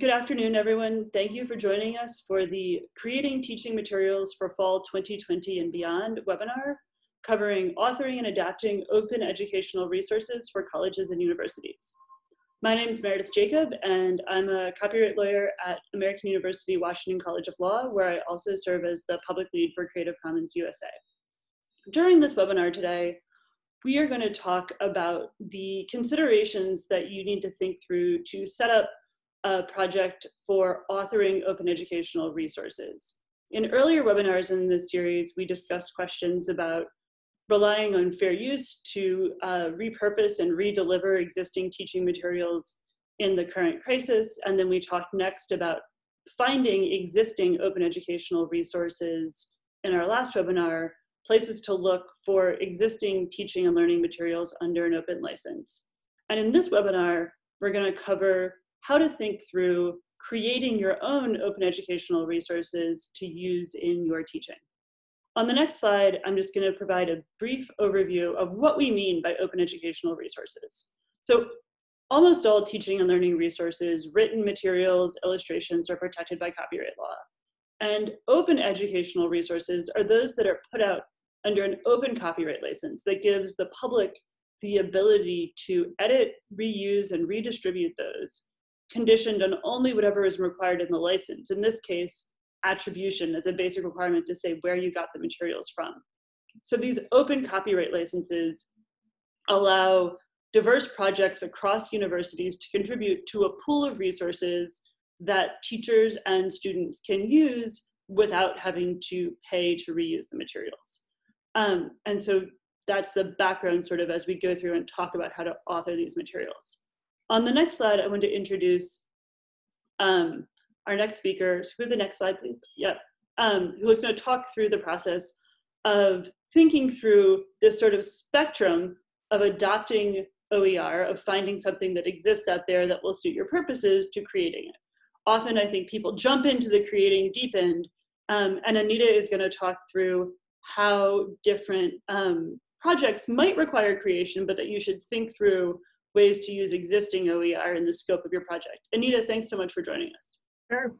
Good afternoon, everyone. Thank you for joining us for the Creating Teaching Materials for Fall 2020 and Beyond webinar, covering authoring and adapting open educational resources for colleges and universities. My name is Meredith Jacob, and I'm a copyright lawyer at American University Washington College of Law, where I also serve as the public lead for Creative Commons USA. During this webinar today, we are going to talk about the considerations that you need to think through to set up a project for authoring open educational resources. In earlier webinars in this series, we discussed questions about relying on fair use to uh, repurpose and redeliver existing teaching materials in the current crisis. And then we talked next about finding existing open educational resources in our last webinar, places to look for existing teaching and learning materials under an open license. And in this webinar, we're gonna cover how to think through creating your own open educational resources to use in your teaching. On the next slide, I'm just going to provide a brief overview of what we mean by open educational resources. So almost all teaching and learning resources, written materials, illustrations are protected by copyright law. And open educational resources are those that are put out under an open copyright license that gives the public the ability to edit, reuse, and redistribute those conditioned on only whatever is required in the license. In this case, attribution as a basic requirement to say where you got the materials from. So these open copyright licenses allow diverse projects across universities to contribute to a pool of resources that teachers and students can use without having to pay to reuse the materials. Um, and so that's the background sort of as we go through and talk about how to author these materials. On the next slide, I want to introduce um, our next speaker. To the next slide, please. Yep. Um, who is going to talk through the process of thinking through this sort of spectrum of adopting OER, of finding something that exists out there that will suit your purposes to creating it. Often I think people jump into the creating deep end, um, and Anita is going to talk through how different um, projects might require creation, but that you should think through ways to use existing OER in the scope of your project. Anita, thanks so much for joining us. Sure.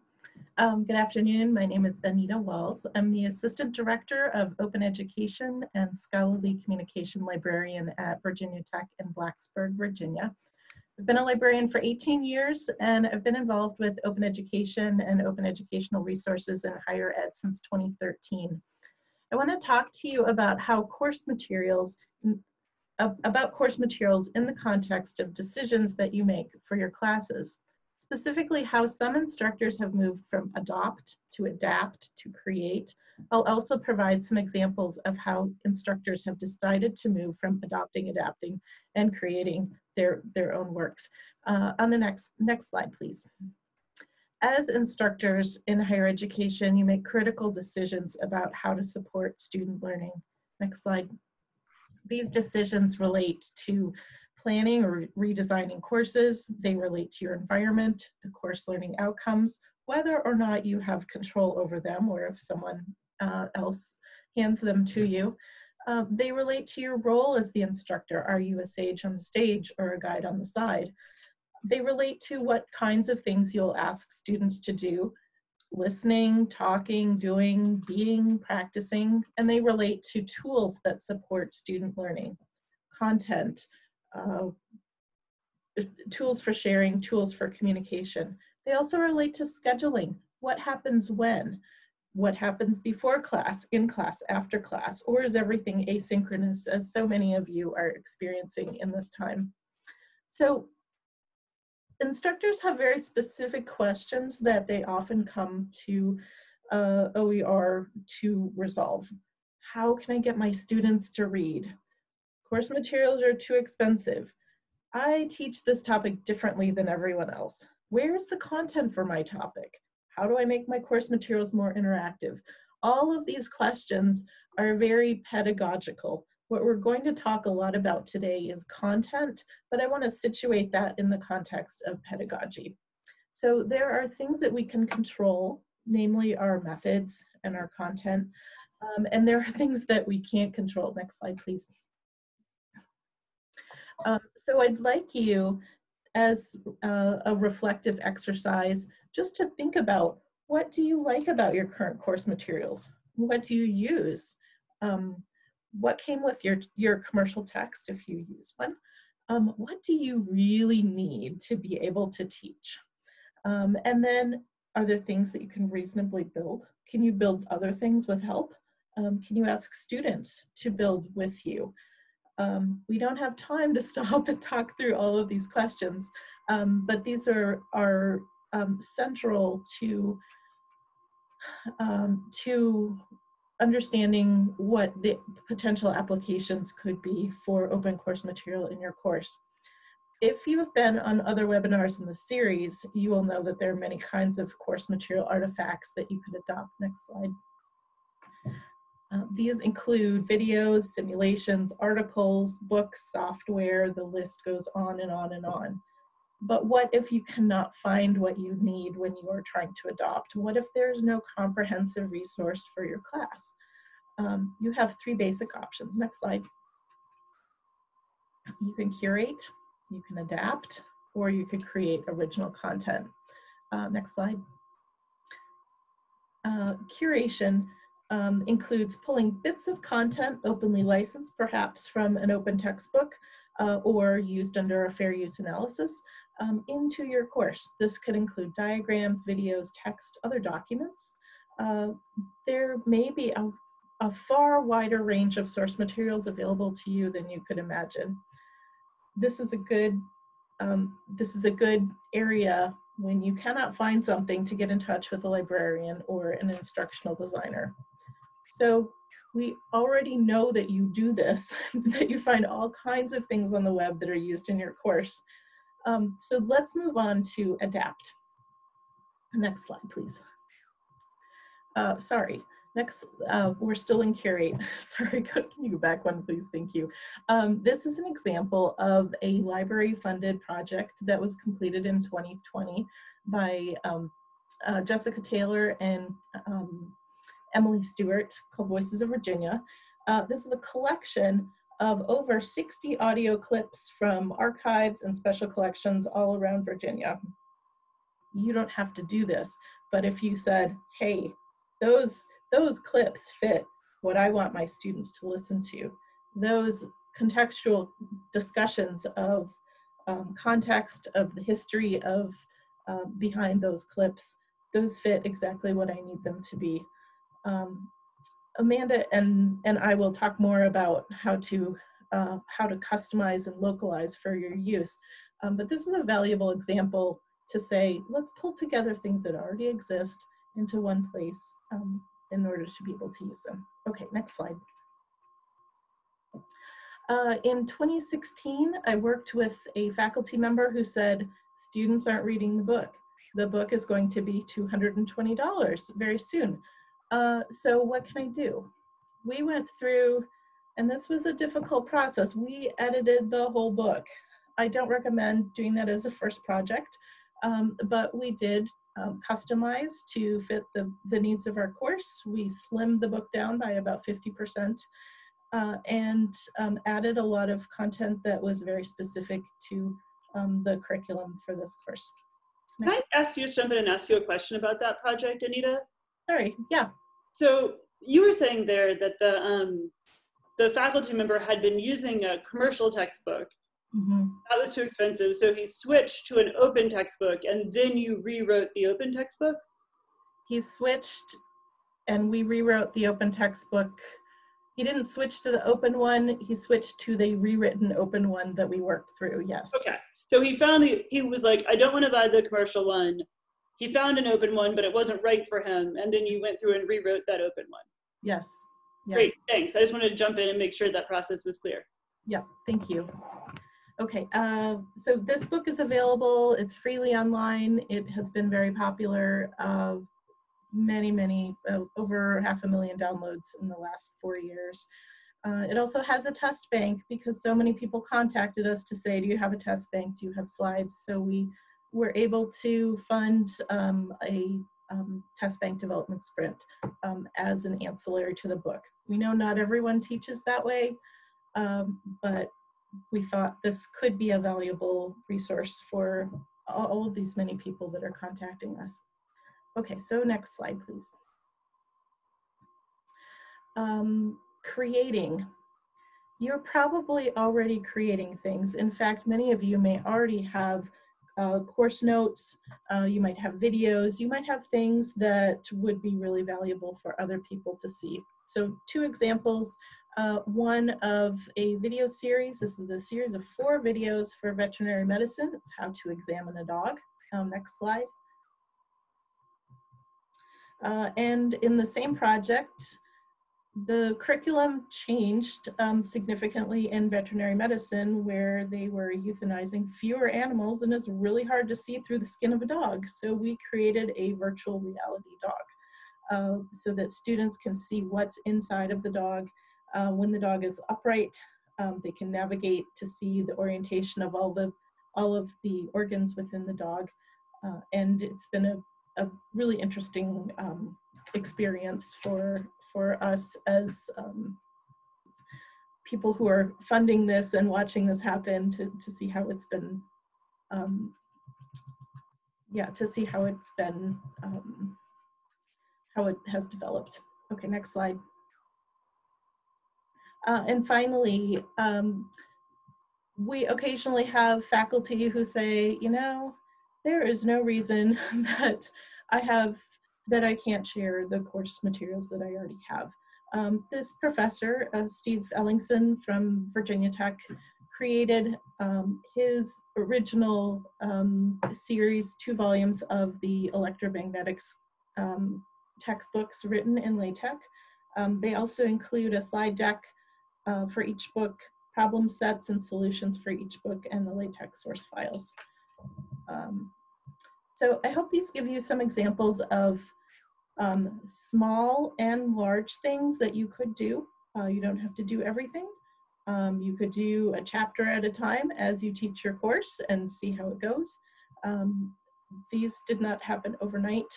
Um, good afternoon. My name is Anita Walz. I'm the Assistant Director of Open Education and Scholarly Communication Librarian at Virginia Tech in Blacksburg, Virginia. I've been a librarian for 18 years and I've been involved with open education and open educational resources in higher ed since 2013. I want to talk to you about how course materials about course materials in the context of decisions that you make for your classes, specifically how some instructors have moved from adopt to adapt to create. I'll also provide some examples of how instructors have decided to move from adopting, adapting, and creating their, their own works. Uh, on the next, next slide, please. As instructors in higher education, you make critical decisions about how to support student learning. Next slide these decisions relate to planning or redesigning courses. They relate to your environment, the course learning outcomes, whether or not you have control over them or if someone uh, else hands them to you. Um, they relate to your role as the instructor. Are you a sage on the stage or a guide on the side? They relate to what kinds of things you'll ask students to do listening, talking, doing, being, practicing, and they relate to tools that support student learning, content, uh, tools for sharing, tools for communication. They also relate to scheduling. What happens when? What happens before class, in class, after class, or is everything asynchronous as so many of you are experiencing in this time? So instructors have very specific questions that they often come to uh, OER to resolve. How can I get my students to read? Course materials are too expensive. I teach this topic differently than everyone else. Where's the content for my topic? How do I make my course materials more interactive? All of these questions are very pedagogical. What we're going to talk a lot about today is content, but I want to situate that in the context of pedagogy. So there are things that we can control, namely our methods and our content, um, and there are things that we can't control. Next slide, please. Um, so I'd like you as uh, a reflective exercise just to think about what do you like about your current course materials? What do you use? Um, what came with your, your commercial text if you use one? Um, what do you really need to be able to teach? Um, and then are there things that you can reasonably build? Can you build other things with help? Um, can you ask students to build with you? Um, we don't have time to stop and talk through all of these questions, um, but these are, are um, central to to understanding what the potential applications could be for open course material in your course. If you have been on other webinars in the series, you will know that there are many kinds of course material artifacts that you could adopt. Next slide. Uh, these include videos, simulations, articles, books, software, the list goes on and on and on. But what if you cannot find what you need when you are trying to adopt? What if there's no comprehensive resource for your class? Um, you have three basic options. Next slide. You can curate, you can adapt, or you could create original content. Uh, next slide. Uh, curation um, includes pulling bits of content openly licensed, perhaps from an open textbook, uh, or used under a fair use analysis, um, into your course. This could include diagrams, videos, text, other documents. Uh, there may be a, a far wider range of source materials available to you than you could imagine. This is a good um, this is a good area when you cannot find something to get in touch with a librarian or an instructional designer. So we already know that you do this, that you find all kinds of things on the web that are used in your course. Um, so let's move on to adapt. Next slide, please. Uh, sorry, next, uh, we're still in Curate. sorry, can you go back one, please? Thank you. Um, this is an example of a library funded project that was completed in 2020 by um, uh, Jessica Taylor and um, Emily Stewart called Voices of Virginia. Uh, this is a collection of over 60 audio clips from archives and special collections all around Virginia. You don't have to do this, but if you said, hey, those, those clips fit what I want my students to listen to, those contextual discussions of um, context, of the history of uh, behind those clips, those fit exactly what I need them to be. Um, Amanda and, and I will talk more about how to, uh, how to customize and localize for your use. Um, but this is a valuable example to say, let's pull together things that already exist into one place um, in order to be able to use them. Okay, next slide. Uh, in 2016, I worked with a faculty member who said, students aren't reading the book. The book is going to be $220 very soon. Uh, so what can I do? We went through, and this was a difficult process. We edited the whole book. I don't recommend doing that as a first project, um, but we did um, customize to fit the, the needs of our course. We slimmed the book down by about 50% uh, and um, added a lot of content that was very specific to um, the curriculum for this course. Next. Can I ask you to jump in and ask you a question about that project, Anita? Sorry, yeah. So you were saying there that the um, the faculty member had been using a commercial textbook. Mm-hmm. That was too expensive, so he switched to an open textbook, and then you rewrote the open textbook. He switched, and we rewrote the open textbook. He didn't switch to the open one. He switched to the rewritten open one that we worked through. Yes. Okay. So he found the he was like, I don't want to buy the commercial one he found an open one, but it wasn't right for him. And then you went through and rewrote that open one. Yes. yes. Great, thanks. I just wanted to jump in and make sure that process was clear. Yeah, thank you. Okay, uh, so this book is available. It's freely online. It has been very popular. Uh, many, many, uh, over half a million downloads in the last four years. Uh, it also has a test bank because so many people contacted us to say, do you have a test bank? Do you have slides? So we we're able to fund um, a um, test bank development sprint um, as an ancillary to the book. We know not everyone teaches that way, um, but we thought this could be a valuable resource for all of these many people that are contacting us. Okay, so next slide, please. Um, creating. You're probably already creating things. In fact, many of you may already have uh, course notes, uh, you might have videos, you might have things that would be really valuable for other people to see. So two examples, uh, one of a video series. This is a series of four videos for veterinary medicine. It's how to examine a dog. Um, next slide. Uh, and in the same project, the curriculum changed um, significantly in veterinary medicine where they were euthanizing fewer animals and it's really hard to see through the skin of a dog. So we created a virtual reality dog uh, so that students can see what's inside of the dog. Uh, when the dog is upright, um, they can navigate to see the orientation of all the all of the organs within the dog. Uh, and it's been a, a really interesting um, experience for for us as um, people who are funding this and watching this happen to, to see how it's been, um, yeah, to see how it's been, um, how it has developed. Okay, next slide. Uh, and finally, um, we occasionally have faculty who say, you know, there is no reason that I have that I can't share the course materials that I already have. Um, this professor, uh, Steve Ellingson from Virginia Tech, created um, his original um, series, two volumes of the electromagnetics um, textbooks written in LaTeX. Um, they also include a slide deck uh, for each book, problem sets and solutions for each book, and the LaTeX source files. Um, so I hope these give you some examples of um, small and large things that you could do. Uh, you don't have to do everything. Um, you could do a chapter at a time as you teach your course and see how it goes. Um, these did not happen overnight,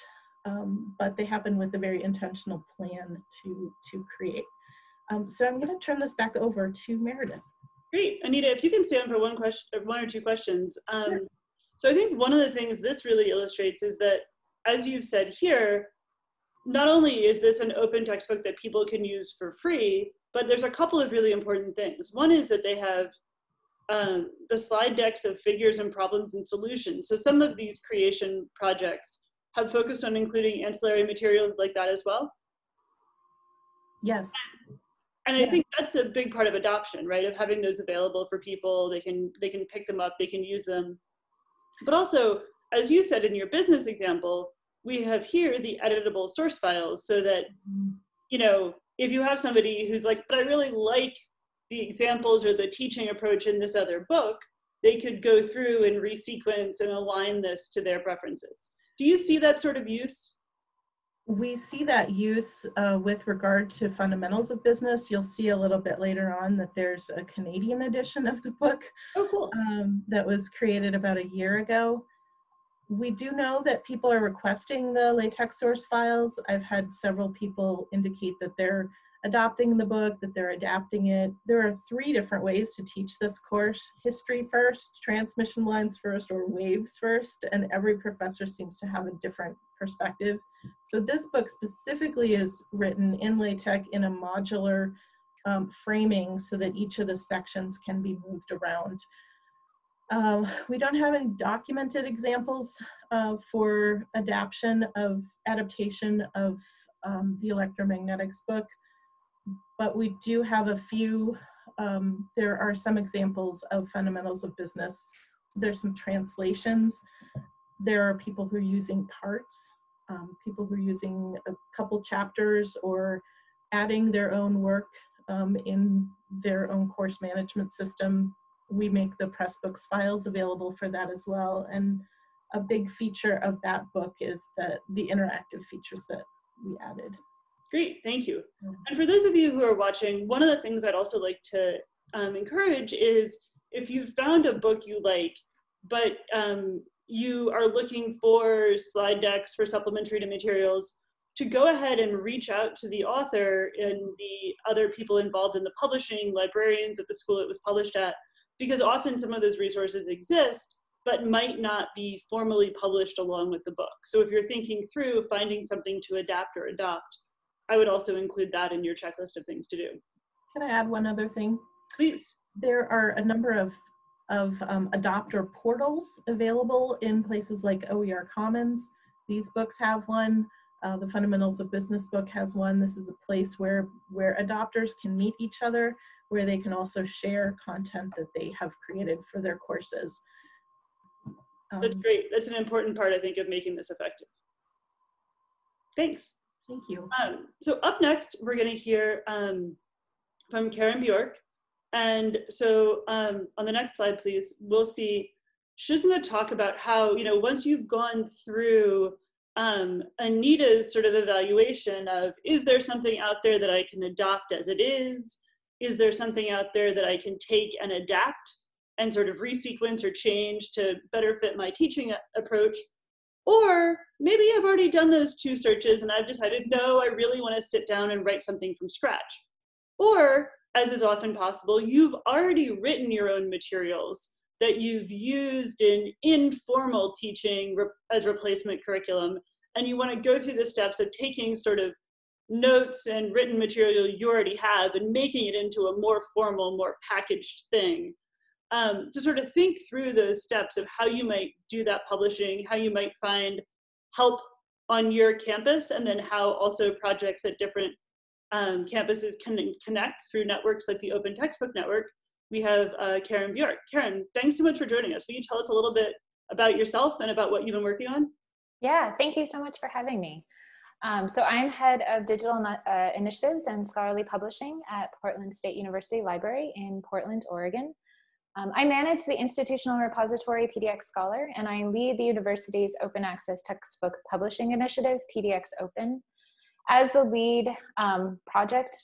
um, but they happened with a very intentional plan to, to create. Um, so I'm going to turn this back over to Meredith. Great, Anita, if you can stay on for one question, one or two questions. Um, sure. So I think one of the things this really illustrates is that, as you've said here, not only is this an open textbook that people can use for free, but there's a couple of really important things. One is that they have um, the slide decks of figures and problems and solutions. So some of these creation projects have focused on including ancillary materials like that as well. Yes. And I yeah. think that's a big part of adoption, right? Of having those available for people. They can they can pick them up, they can use them. But also, as you said in your business example, we have here the editable source files so that, you know, if you have somebody who's like, but I really like the examples or the teaching approach in this other book, they could go through and resequence and align this to their preferences. Do you see that sort of use? We see that use uh, with regard to fundamentals of business. You'll see a little bit later on that there's a Canadian edition of the book oh, cool. um, that was created about a year ago. We do know that people are requesting the LaTeX source files. I've had several people indicate that they're adopting the book, that they're adapting it. There are three different ways to teach this course, history first, transmission lines first, or waves first, and every professor seems to have a different perspective. So this book specifically is written in LaTeX in a modular um, framing so that each of the sections can be moved around. Um, we don't have any documented examples uh, for adaptation of adaptation of um, the electromagnetics book, but we do have a few, um, there are some examples of fundamentals of business. There's some translations. There are people who are using parts, um, people who are using a couple chapters or adding their own work um, in their own course management system we make the Pressbooks files available for that as well. And a big feature of that book is that the interactive features that we added. Great, thank you. And for those of you who are watching, one of the things I'd also like to um, encourage is if you've found a book you like, but um, you are looking for slide decks for supplementary to materials, to go ahead and reach out to the author and the other people involved in the publishing, librarians at the school it was published at, because often some of those resources exist, but might not be formally published along with the book. So if you're thinking through finding something to adapt or adopt, I would also include that in your checklist of things to do. Can I add one other thing? Please. There are a number of, of um, adopter portals available in places like OER Commons. These books have one. Uh, the Fundamentals of Business book has one. This is a place where, where adopters can meet each other, where they can also share content that they have created for their courses. Um, That's great. That's an important part, I think, of making this effective. Thanks. Thank you. Um, so up next, we're going to hear um, from Karen Bjork. And so um, on the next slide, please, we'll see she's going to talk about how, you know, once you've gone through um, Anita's sort of evaluation of, is there something out there that I can adopt as it is? Is there something out there that I can take and adapt and sort of resequence or change to better fit my teaching approach? Or maybe I've already done those two searches and I've decided, no, I really want to sit down and write something from scratch. Or, as is often possible, you've already written your own materials that you've used in informal teaching as replacement curriculum, and you want to go through the steps of taking sort of notes and written material you already have and making it into a more formal, more packaged thing. Um, to sort of think through those steps of how you might do that publishing, how you might find help on your campus, and then how also projects at different um, campuses can connect through networks like the Open Textbook Network we have uh, Karen Bjork. Karen, thanks so much for joining us. Will you tell us a little bit about yourself and about what you've been working on? Yeah, thank you so much for having me. Um, so I'm head of digital uh, initiatives and scholarly publishing at Portland State University Library in Portland, Oregon. Um, I manage the institutional repository PDX Scholar, and I lead the university's open access textbook publishing initiative, PDX Open. As the lead um, project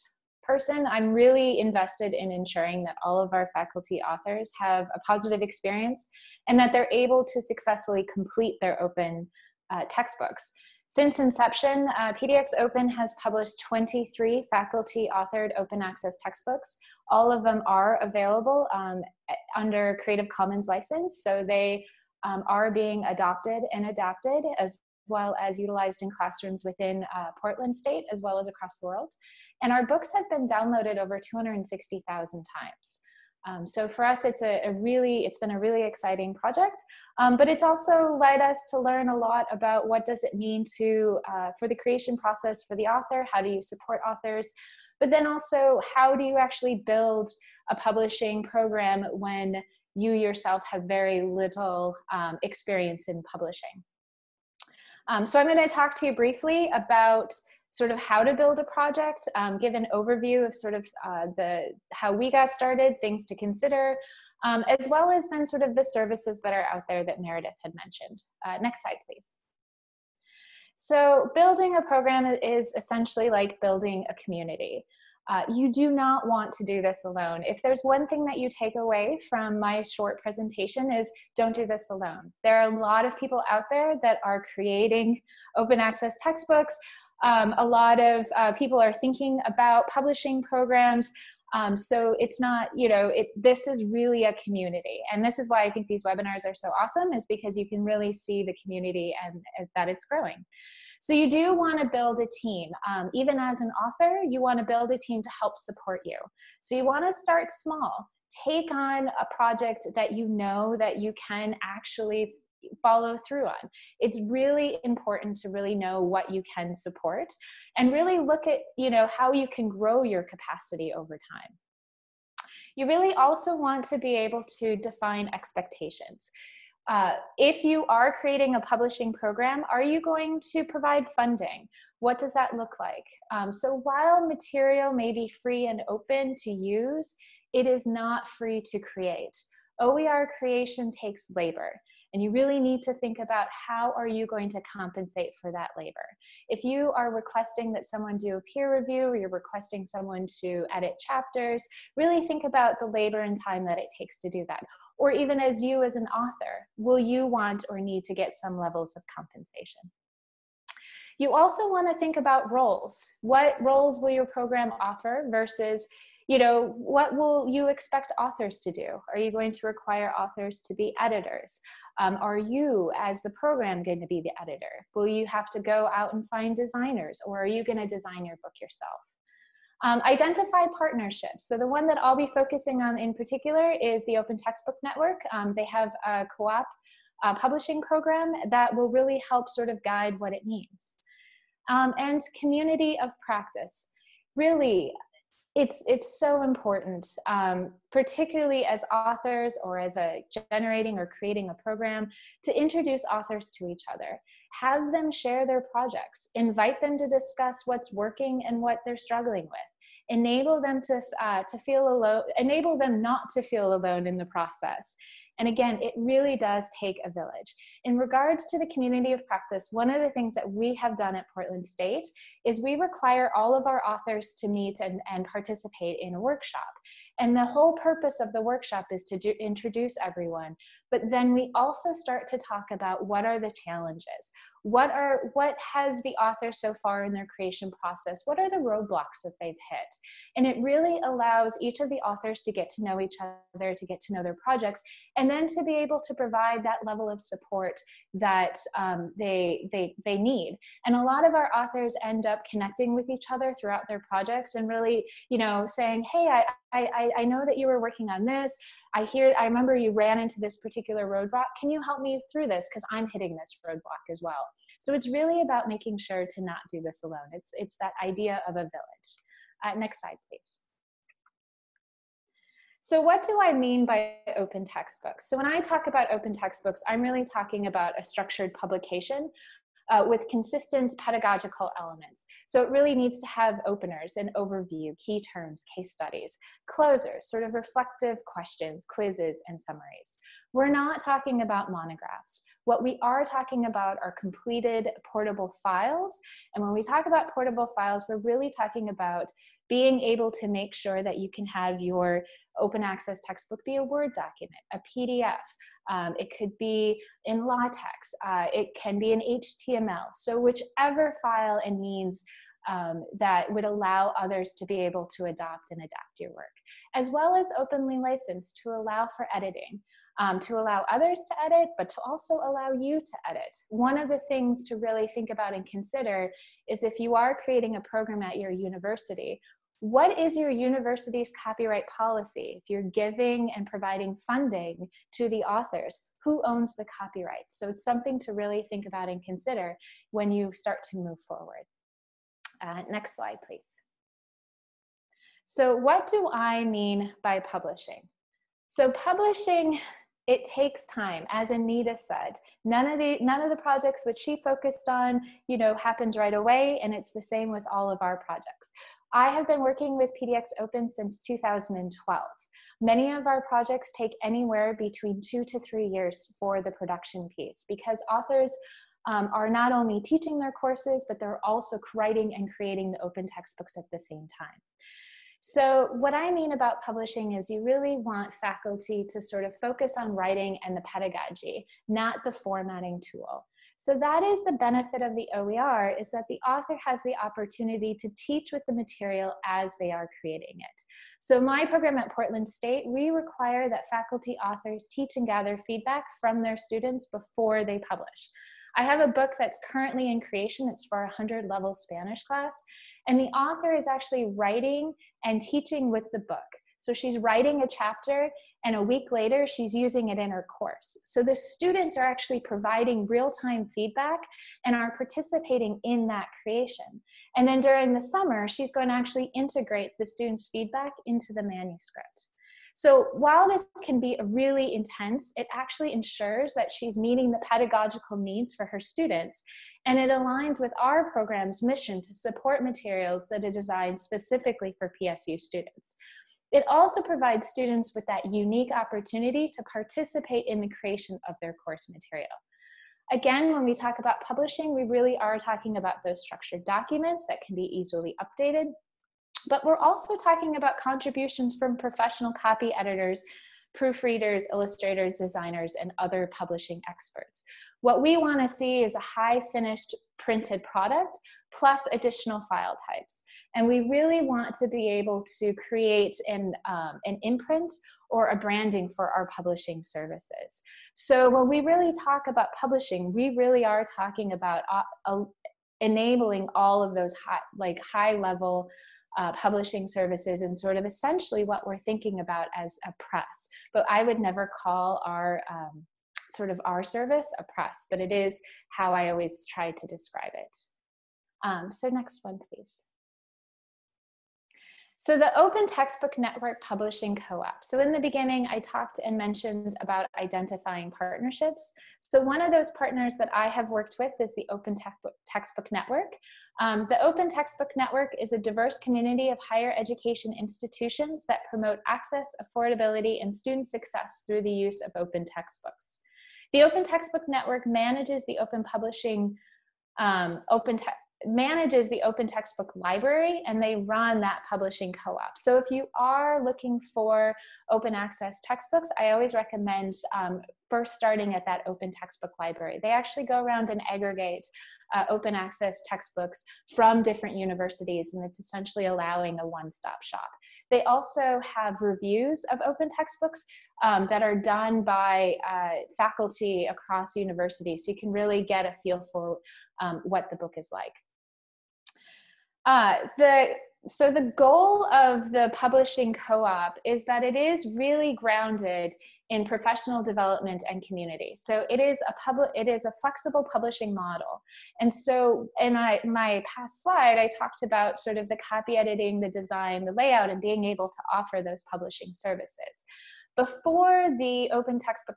person, I'm really invested in ensuring that all of our faculty authors have a positive experience and that they're able to successfully complete their open uh, textbooks. Since inception, uh, PDX Open has published 23 faculty authored open access textbooks. All of them are available um, under Creative Commons license, so they um, are being adopted and adapted as well as utilized in classrooms within uh, Portland State as well as across the world. And our books have been downloaded over 260,000 times. Um, so for us, it's a, a, really, it's been a really exciting project, um, but it's also led us to learn a lot about what does it mean to, uh, for the creation process for the author, how do you support authors, but then also how do you actually build a publishing program when you yourself have very little um, experience in publishing. Um, so I'm gonna talk to you briefly about sort of how to build a project, um, give an overview of sort of uh, the how we got started, things to consider, um, as well as then sort of the services that are out there that Meredith had mentioned. Uh, next slide, please. So building a program is essentially like building a community. Uh, you do not want to do this alone. If there's one thing that you take away from my short presentation is don't do this alone. There are a lot of people out there that are creating open access textbooks, um, a lot of uh, people are thinking about publishing programs. Um, so it's not, you know, it, this is really a community. And this is why I think these webinars are so awesome is because you can really see the community and, and that it's growing. So you do want to build a team. Um, even as an author, you want to build a team to help support you. So you want to start small. Take on a project that you know that you can actually follow through on. It's really important to really know what you can support and really look at, you know, how you can grow your capacity over time. You really also want to be able to define expectations. Uh, if you are creating a publishing program, are you going to provide funding? What does that look like? Um, so while material may be free and open to use, it is not free to create. OER creation takes labor and you really need to think about how are you going to compensate for that labor if you are requesting that someone do a peer review or you're requesting someone to edit chapters really think about the labor and time that it takes to do that or even as you as an author will you want or need to get some levels of compensation you also want to think about roles what roles will your program offer versus you know, what will you expect authors to do? Are you going to require authors to be editors? Um, are you, as the program, going to be the editor? Will you have to go out and find designers, or are you going to design your book yourself? Um, identify partnerships. So the one that I'll be focusing on in particular is the Open Textbook Network. Um, they have a co-op uh, publishing program that will really help sort of guide what it means. Um, and community of practice. Really, it's it's so important um, particularly as authors or as a generating or creating a program to introduce authors to each other. Have them share their projects. Invite them to discuss what's working and what they're struggling with. Enable them to uh, to feel alone enable them not to feel alone in the process and again, it really does take a village. In regards to the community of practice, one of the things that we have done at Portland State is we require all of our authors to meet and, and participate in a workshop. And the whole purpose of the workshop is to do, introduce everyone. But then we also start to talk about what are the challenges? What are what has the author so far in their creation process what are the roadblocks that they've hit and it really allows each of the authors to get to know each other to get to know their projects and then to be able to provide that level of support that um, they they they need and a lot of our authors end up connecting with each other throughout their projects and really you know saying hey i i i know that you were working on this I hear, I remember you ran into this particular roadblock. Can you help me through this? Because I'm hitting this roadblock as well. So it's really about making sure to not do this alone. It's, it's that idea of a village. Uh, next slide, please. So what do I mean by open textbooks? So when I talk about open textbooks, I'm really talking about a structured publication uh, with consistent pedagogical elements. So it really needs to have openers, an overview, key terms, case studies, closers, sort of reflective questions, quizzes, and summaries. We're not talking about monographs. What we are talking about are completed portable files. And when we talk about portable files, we're really talking about being able to make sure that you can have your open access textbook be a Word document, a PDF. Um, it could be in LaTeX. Uh, it can be in HTML. So whichever file and means um, that would allow others to be able to adopt and adapt your work, as well as openly licensed to allow for editing. Um, to allow others to edit, but to also allow you to edit. One of the things to really think about and consider is if you are creating a program at your university, what is your university's copyright policy? If you're giving and providing funding to the authors, who owns the copyright? So it's something to really think about and consider when you start to move forward. Uh, next slide, please. So what do I mean by publishing? So publishing, it takes time, as Anita said. None of the none of the projects which she focused on, you know, happened right away, and it's the same with all of our projects. I have been working with PDX Open since 2012. Many of our projects take anywhere between two to three years for the production piece because authors um, are not only teaching their courses, but they're also writing and creating the open textbooks at the same time. So what I mean about publishing is you really want faculty to sort of focus on writing and the pedagogy, not the formatting tool. So that is the benefit of the OER is that the author has the opportunity to teach with the material as they are creating it. So my program at Portland State, we require that faculty authors teach and gather feedback from their students before they publish. I have a book that's currently in creation. It's for a 100 level Spanish class. And the author is actually writing and teaching with the book. So she's writing a chapter and a week later she's using it in her course. So the students are actually providing real-time feedback and are participating in that creation. And then during the summer, she's going to actually integrate the students' feedback into the manuscript. So while this can be really intense, it actually ensures that she's meeting the pedagogical needs for her students and it aligns with our program's mission to support materials that are designed specifically for PSU students. It also provides students with that unique opportunity to participate in the creation of their course material. Again, when we talk about publishing, we really are talking about those structured documents that can be easily updated, but we're also talking about contributions from professional copy editors, proofreaders, illustrators, designers, and other publishing experts. What we wanna see is a high finished printed product plus additional file types. And we really want to be able to create an, um, an imprint or a branding for our publishing services. So when we really talk about publishing, we really are talking about uh, enabling all of those high, like high level uh, publishing services and sort of essentially what we're thinking about as a press. But I would never call our um, sort of our service a press, but it is how I always try to describe it. Um, so next one, please. So the Open Textbook Network Publishing Co-op. So in the beginning, I talked and mentioned about identifying partnerships. So one of those partners that I have worked with is the Open Textbook Network. Um, the Open Textbook Network is a diverse community of higher education institutions that promote access, affordability, and student success through the use of open textbooks. The Open Textbook Network manages the open publishing um, open te manages the open textbook library and they run that publishing co-op. So if you are looking for open access textbooks i always recommend um, first starting at that open textbook library. They actually go around and aggregate uh, open access textbooks from different universities and it's essentially allowing a one-stop shop they also have reviews of open textbooks um, that are done by uh, faculty across universities so you can really get a feel for um, what the book is like. Uh, the so the goal of the publishing co-op is that it is really grounded in professional development and community. So it is a public, it is a flexible publishing model. And so in my, my past slide, I talked about sort of the copy editing, the design, the layout, and being able to offer those publishing services. Before the Open Textbook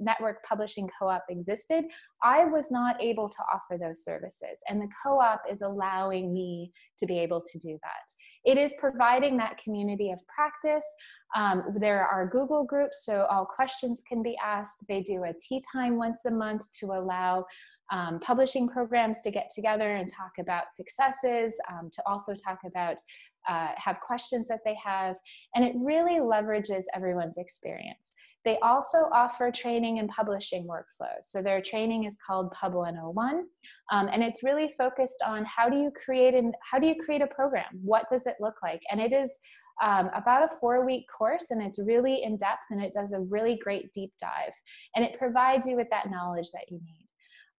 Network Publishing Co-op existed, I was not able to offer those services. And the co-op is allowing me to be able to do that. It is providing that community of practice. Um, there are Google groups, so all questions can be asked. They do a tea time once a month to allow um, publishing programs to get together and talk about successes, um, to also talk about uh, have questions that they have, and it really leverages everyone's experience. They also offer training and publishing workflows. So their training is called Pub 101, um, and it's really focused on how do you create and how do you create a program? What does it look like? And it is um, about a four week course and it's really in depth and it does a really great deep dive and it provides you with that knowledge that you need.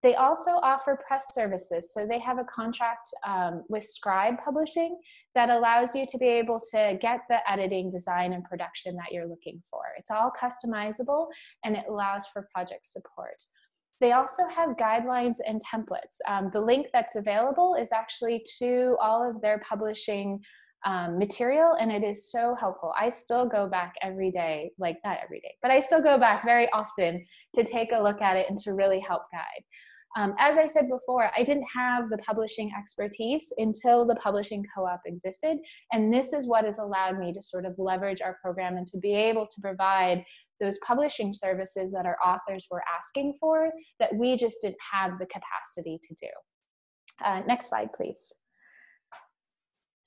They also offer press services. So they have a contract um, with Scribe Publishing that allows you to be able to get the editing, design, and production that you're looking for. It's all customizable and it allows for project support. They also have guidelines and templates. Um, the link that's available is actually to all of their publishing um, material and it is so helpful. I still go back every day, like not every day, but I still go back very often to take a look at it and to really help guide. Um, as I said before, I didn't have the publishing expertise until the publishing co-op existed. And this is what has allowed me to sort of leverage our program and to be able to provide those publishing services that our authors were asking for that we just didn't have the capacity to do. Uh, next slide, please.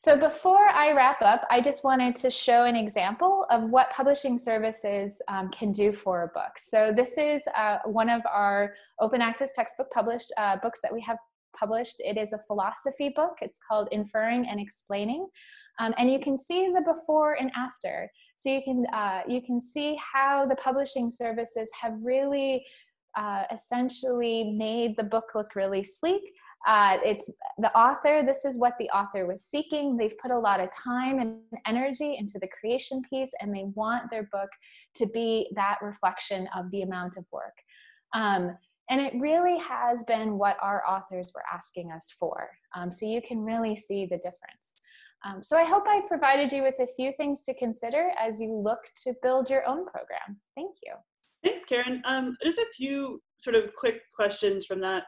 So before I wrap up, I just wanted to show an example of what publishing services um, can do for a book. So this is uh, one of our open access textbook published uh, books that we have published. It is a philosophy book. It's called Inferring and Explaining. Um, and you can see the before and after. So you can, uh, you can see how the publishing services have really uh, essentially made the book look really sleek uh, it's the author, this is what the author was seeking. They've put a lot of time and energy into the creation piece, and they want their book to be that reflection of the amount of work. Um, and it really has been what our authors were asking us for. Um, so you can really see the difference. Um, so I hope i've provided you with a few things to consider as you look to build your own program. Thank you. Thanks, Karen. Um, just a few sort of quick questions from that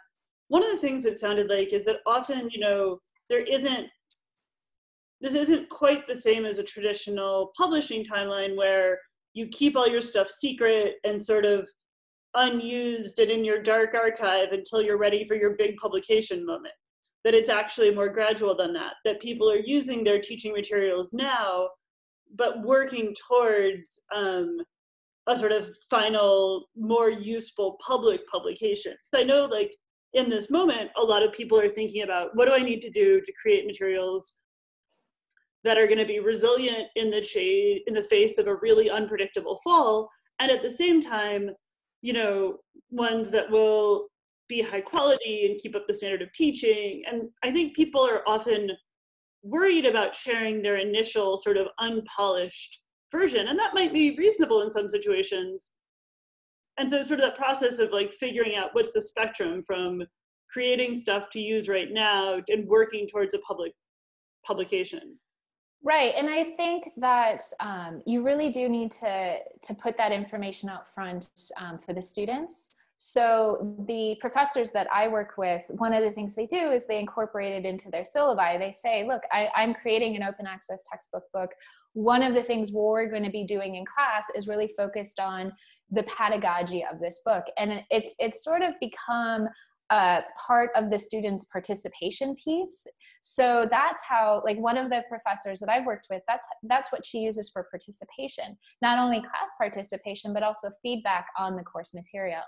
one of the things it sounded like is that often, you know, there isn't, this isn't quite the same as a traditional publishing timeline where you keep all your stuff secret and sort of unused and in your dark archive until you're ready for your big publication moment. That it's actually more gradual than that, that people are using their teaching materials now, but working towards um, a sort of final, more useful public publication. Because I know, like, in this moment, a lot of people are thinking about what do I need to do to create materials that are going to be resilient in the shade in the face of a really unpredictable fall? And at the same time you know ones that will be high quality and keep up the standard of teaching. And i think people are often worried about sharing their initial sort of unpolished version and that might be reasonable in some situations and so sort of that process of like figuring out what's the spectrum from creating stuff to use right now and working towards a public publication Right, and I think that um, you really do need to to put that information out front um, for the students. So the professors that I work with, one of the things they do is they incorporate it into their syllabi. They say, "Look, I, I'm creating an open access textbook book. One of the things we're going to be doing in class is really focused on the pedagogy of this book, and it's it's sort of become a part of the students' participation piece. So that's how like one of the professors that i've worked with that's that's what she uses for participation. Not only class participation but also feedback on the course material.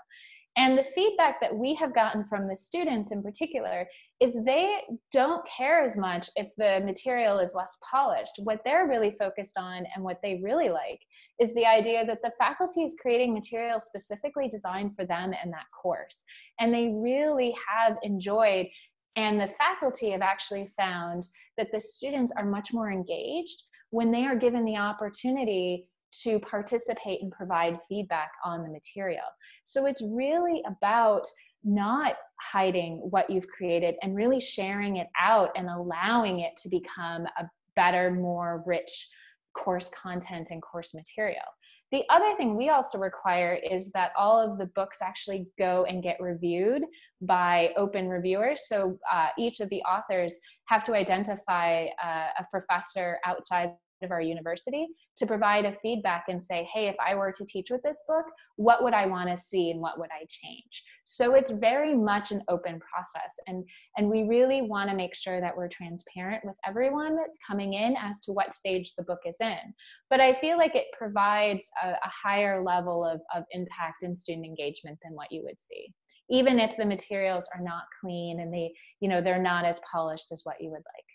And the feedback that we have gotten from the students in particular is they don't care as much if the material is less polished. What they're really focused on and what they really like is the idea that the faculty is creating material specifically designed for them and that course. And they really have enjoyed and the faculty have actually found that the students are much more engaged when they are given the opportunity to participate and provide feedback on the material. So it's really about not hiding what you've created and really sharing it out and allowing it to become a better, more rich course content and course material. The other thing we also require is that all of the books actually go and get reviewed by open reviewers. So uh, each of the authors have to identify uh, a professor outside of our university to provide a feedback and say, hey, if I were to teach with this book, what would I want to see and what would I change? So it's very much an open process. And, and we really want to make sure that we're transparent with everyone coming in as to what stage the book is in. But I feel like it provides a, a higher level of, of impact and student engagement than what you would see even if the materials are not clean and they you know they're not as polished as what you would like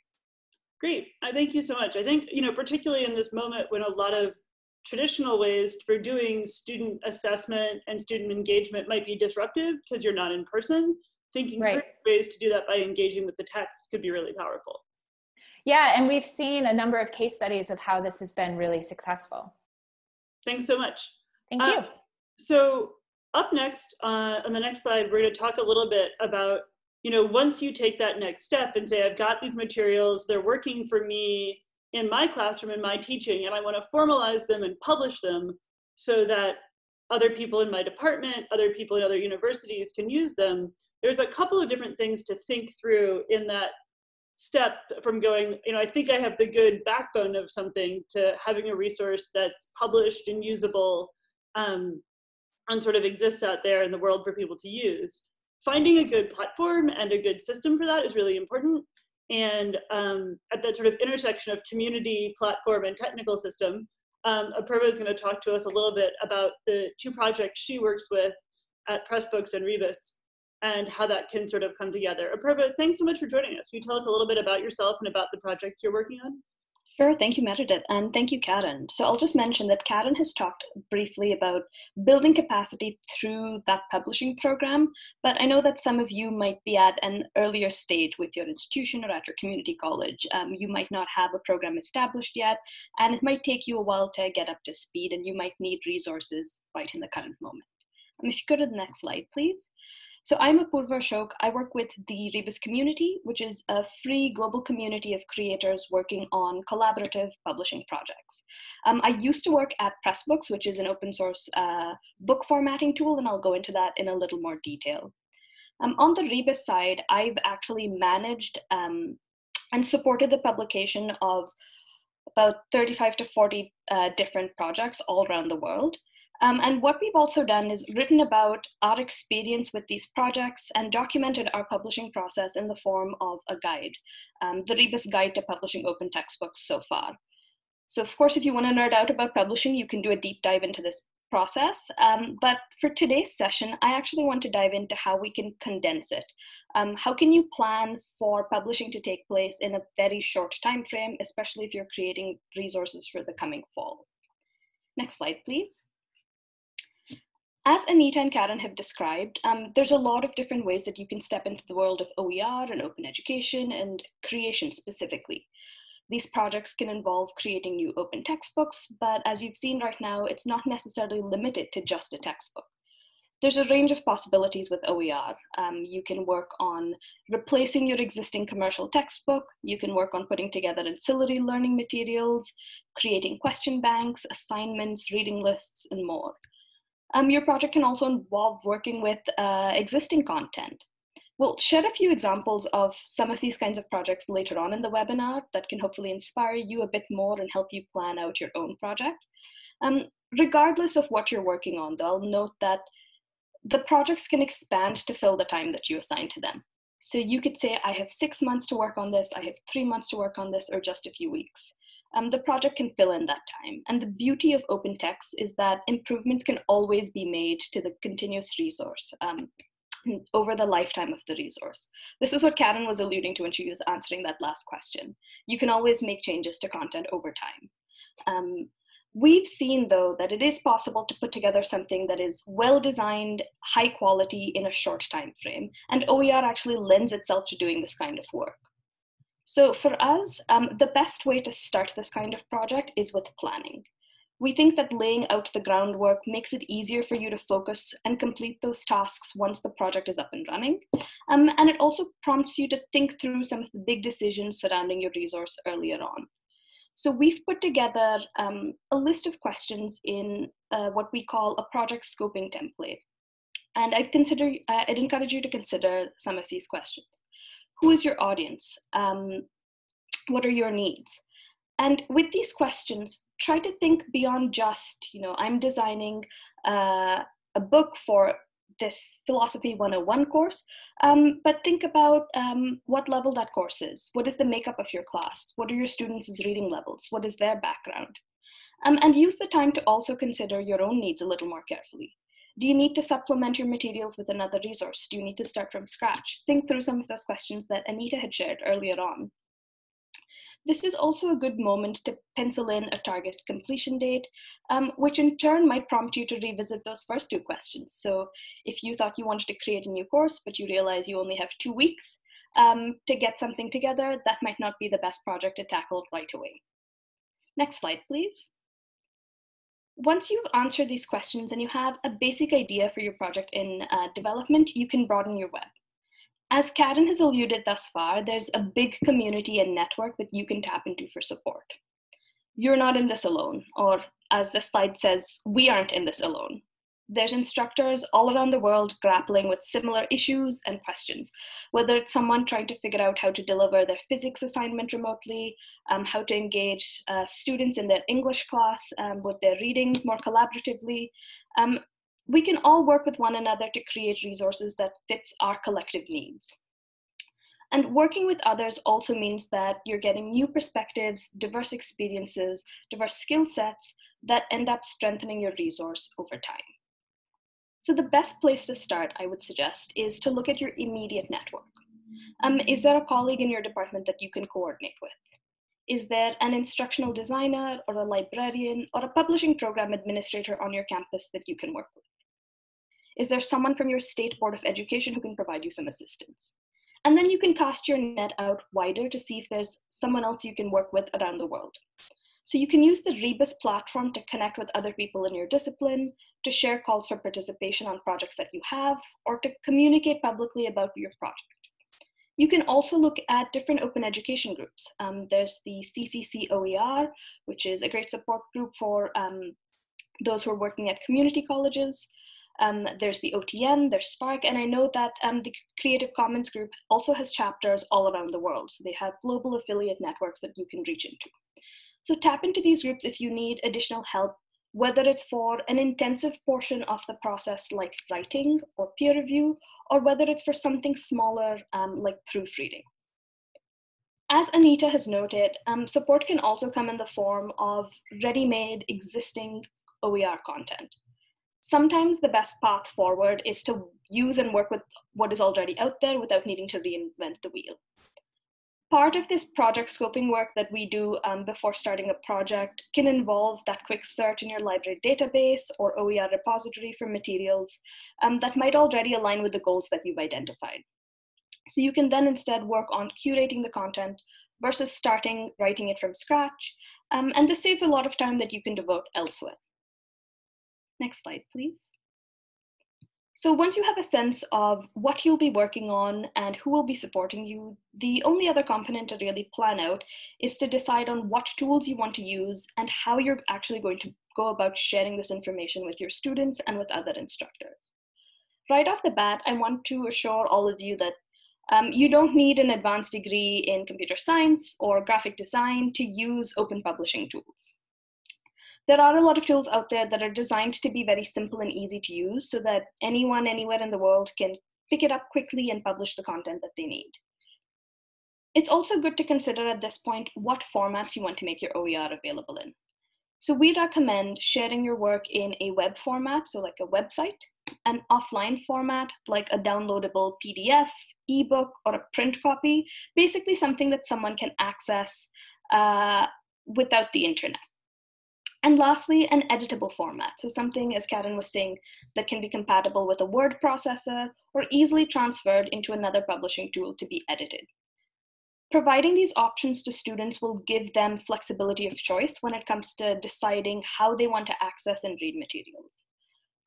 Great. I thank you so much. I think, you know, particularly in this moment when a lot of traditional ways for doing student assessment and student engagement might be disruptive because you're not in person, thinking right. ways to do that by engaging with the text could be really powerful. Yeah, and we've seen a number of case studies of how this has been really successful. Thanks so much. Thank you. Uh, so up next, uh, on the next slide, we're going to talk a little bit about you know, once you take that next step and say, I've got these materials, they're working for me in my classroom, in my teaching, and I want to formalize them and publish them so that other people in my department, other people in other universities can use them. There's a couple of different things to think through in that step from going, you know, I think I have the good backbone of something to having a resource that's published and usable um, and sort of exists out there in the world for people to use finding a good platform and a good system for that is really important. And um, at that sort of intersection of community, platform, and technical system, um, Apurva is going to talk to us a little bit about the two projects she works with at Pressbooks and Rebus and how that can sort of come together. Apurva, thanks so much for joining us. Can you tell us a little bit about yourself and about the projects you're working on? Sure, thank you, Meredith, and thank you, Karen. So I'll just mention that Karen has talked briefly about building capacity through that publishing program, but I know that some of you might be at an earlier stage with your institution or at your community college. Um, you might not have a program established yet, and it might take you a while to get up to speed, and you might need resources right in the current moment. If you go to the next slide, please. So I'm Apurva Ashok. I work with the Rebus community, which is a free global community of creators working on collaborative publishing projects. Um, I used to work at Pressbooks, which is an open source uh, book formatting tool, and I'll go into that in a little more detail. Um, on the Rebus side, I've actually managed um, and supported the publication of about 35 to 40 uh, different projects all around the world. Um, and what we've also done is written about our experience with these projects and documented our publishing process in the form of a guide, um, the Rebus Guide to Publishing Open Textbooks so far. So of course, if you want to nerd out about publishing, you can do a deep dive into this process. Um, but for today's session, I actually want to dive into how we can condense it. Um, how can you plan for publishing to take place in a very short time frame, especially if you're creating resources for the coming fall? Next slide, please. As Anita and Karen have described, um, there's a lot of different ways that you can step into the world of OER and open education and creation specifically. These projects can involve creating new open textbooks, but as you've seen right now, it's not necessarily limited to just a textbook. There's a range of possibilities with OER. Um, you can work on replacing your existing commercial textbook. You can work on putting together ancillary learning materials, creating question banks, assignments, reading lists, and more. Um, your project can also involve working with uh, existing content. We'll share a few examples of some of these kinds of projects later on in the webinar that can hopefully inspire you a bit more and help you plan out your own project. Um, regardless of what you're working on, though, I'll note that the projects can expand to fill the time that you assign to them. So you could say, I have six months to work on this, I have three months to work on this, or just a few weeks. Um, the project can fill in that time. And the beauty of open text is that improvements can always be made to the continuous resource. Um, over the lifetime of the resource. This is what Karen was alluding to when she was answering that last question. You can always make changes to content over time. Um, we've seen though that it is possible to put together something that is well designed, high quality in a short time frame, and OER actually lends itself to doing this kind of work. So for us, um, the best way to start this kind of project is with planning. We think that laying out the groundwork makes it easier for you to focus and complete those tasks once the project is up and running. Um, and it also prompts you to think through some of the big decisions surrounding your resource earlier on. So we've put together um, a list of questions in uh, what we call a project scoping template. And I'd, consider, uh, I'd encourage you to consider some of these questions. Who is your audience? Um, what are your needs? And with these questions, try to think beyond just, you know, I'm designing uh, a book for this Philosophy 101 course, um, but think about um, what level that course is. What is the makeup of your class? What are your students' reading levels? What is their background? Um, and use the time to also consider your own needs a little more carefully. Do you need to supplement your materials with another resource? Do you need to start from scratch? Think through some of those questions that Anita had shared earlier on. This is also a good moment to pencil in a target completion date, um, which in turn might prompt you to revisit those first two questions. So if you thought you wanted to create a new course, but you realize you only have two weeks um, to get something together, that might not be the best project to tackle right away. Next slide, please. Once you've answered these questions and you have a basic idea for your project in uh, development, you can broaden your web. As Karen has alluded thus far, there's a big community and network that you can tap into for support. You're not in this alone, or as the slide says, we aren't in this alone. There's instructors all around the world grappling with similar issues and questions, whether it's someone trying to figure out how to deliver their physics assignment remotely, um, how to engage uh, students in their English class um, with their readings more collaboratively, um, we can all work with one another to create resources that fits our collective needs. And working with others also means that you're getting new perspectives, diverse experiences, diverse skill sets that end up strengthening your resource over time. So the best place to start, I would suggest, is to look at your immediate network. Um, is there a colleague in your department that you can coordinate with? Is there an instructional designer or a librarian or a publishing program administrator on your campus that you can work with? Is there someone from your state board of education who can provide you some assistance? And then you can cast your net out wider to see if there's someone else you can work with around the world. So you can use the Rebus platform to connect with other people in your discipline, to share calls for participation on projects that you have, or to communicate publicly about your project. You can also look at different open education groups. Um, there's the CCC OER, which is a great support group for um, those who are working at community colleges. Um, there's the OTN, there's SPARC, and I know that um, the Creative Commons group also has chapters all around the world. So they have global affiliate networks that you can reach into. So tap into these groups if you need additional help, whether it's for an intensive portion of the process like writing or peer review, or whether it's for something smaller um, like proofreading. As Anita has noted, um, support can also come in the form of ready-made existing OER content. sometimes the best path forward is to use and work with what is already out there without needing to reinvent the wheel. Part of this project scoping work that we do um, before starting a project can involve that quick search in your library database or OER repository for materials um, that might already align with the goals that you've identified. So you can then instead work on curating the content versus starting writing it from scratch. Um, and this saves a lot of time that you can devote elsewhere. Next slide, please. So once you have a sense of what you'll be working on and who will be supporting you, the only other component to really plan out is to decide on what tools you want to use and how you're actually going to go about sharing this information with your students and with other instructors. Right off the bat, I want to assure all of you that um, you don't need an advanced degree in computer science or graphic design to use open publishing tools. There are a lot of tools out there that are designed to be very simple and easy to use so that anyone anywhere in the world can pick it up quickly and publish the content that they need. It's also good to consider at this point what formats you want to make your OER available in. So we recommend sharing your work in a web format, so like a website, an offline format like a downloadable PDF, ebook, or a print copy, basically something that someone can access uh, without the internet. And lastly, an editable format. So something, as Karen was saying, that can be compatible with a word processor or easily transferred into another publishing tool to be edited. Providing these options to students will give them flexibility of choice when it comes to deciding how they want to access and read materials.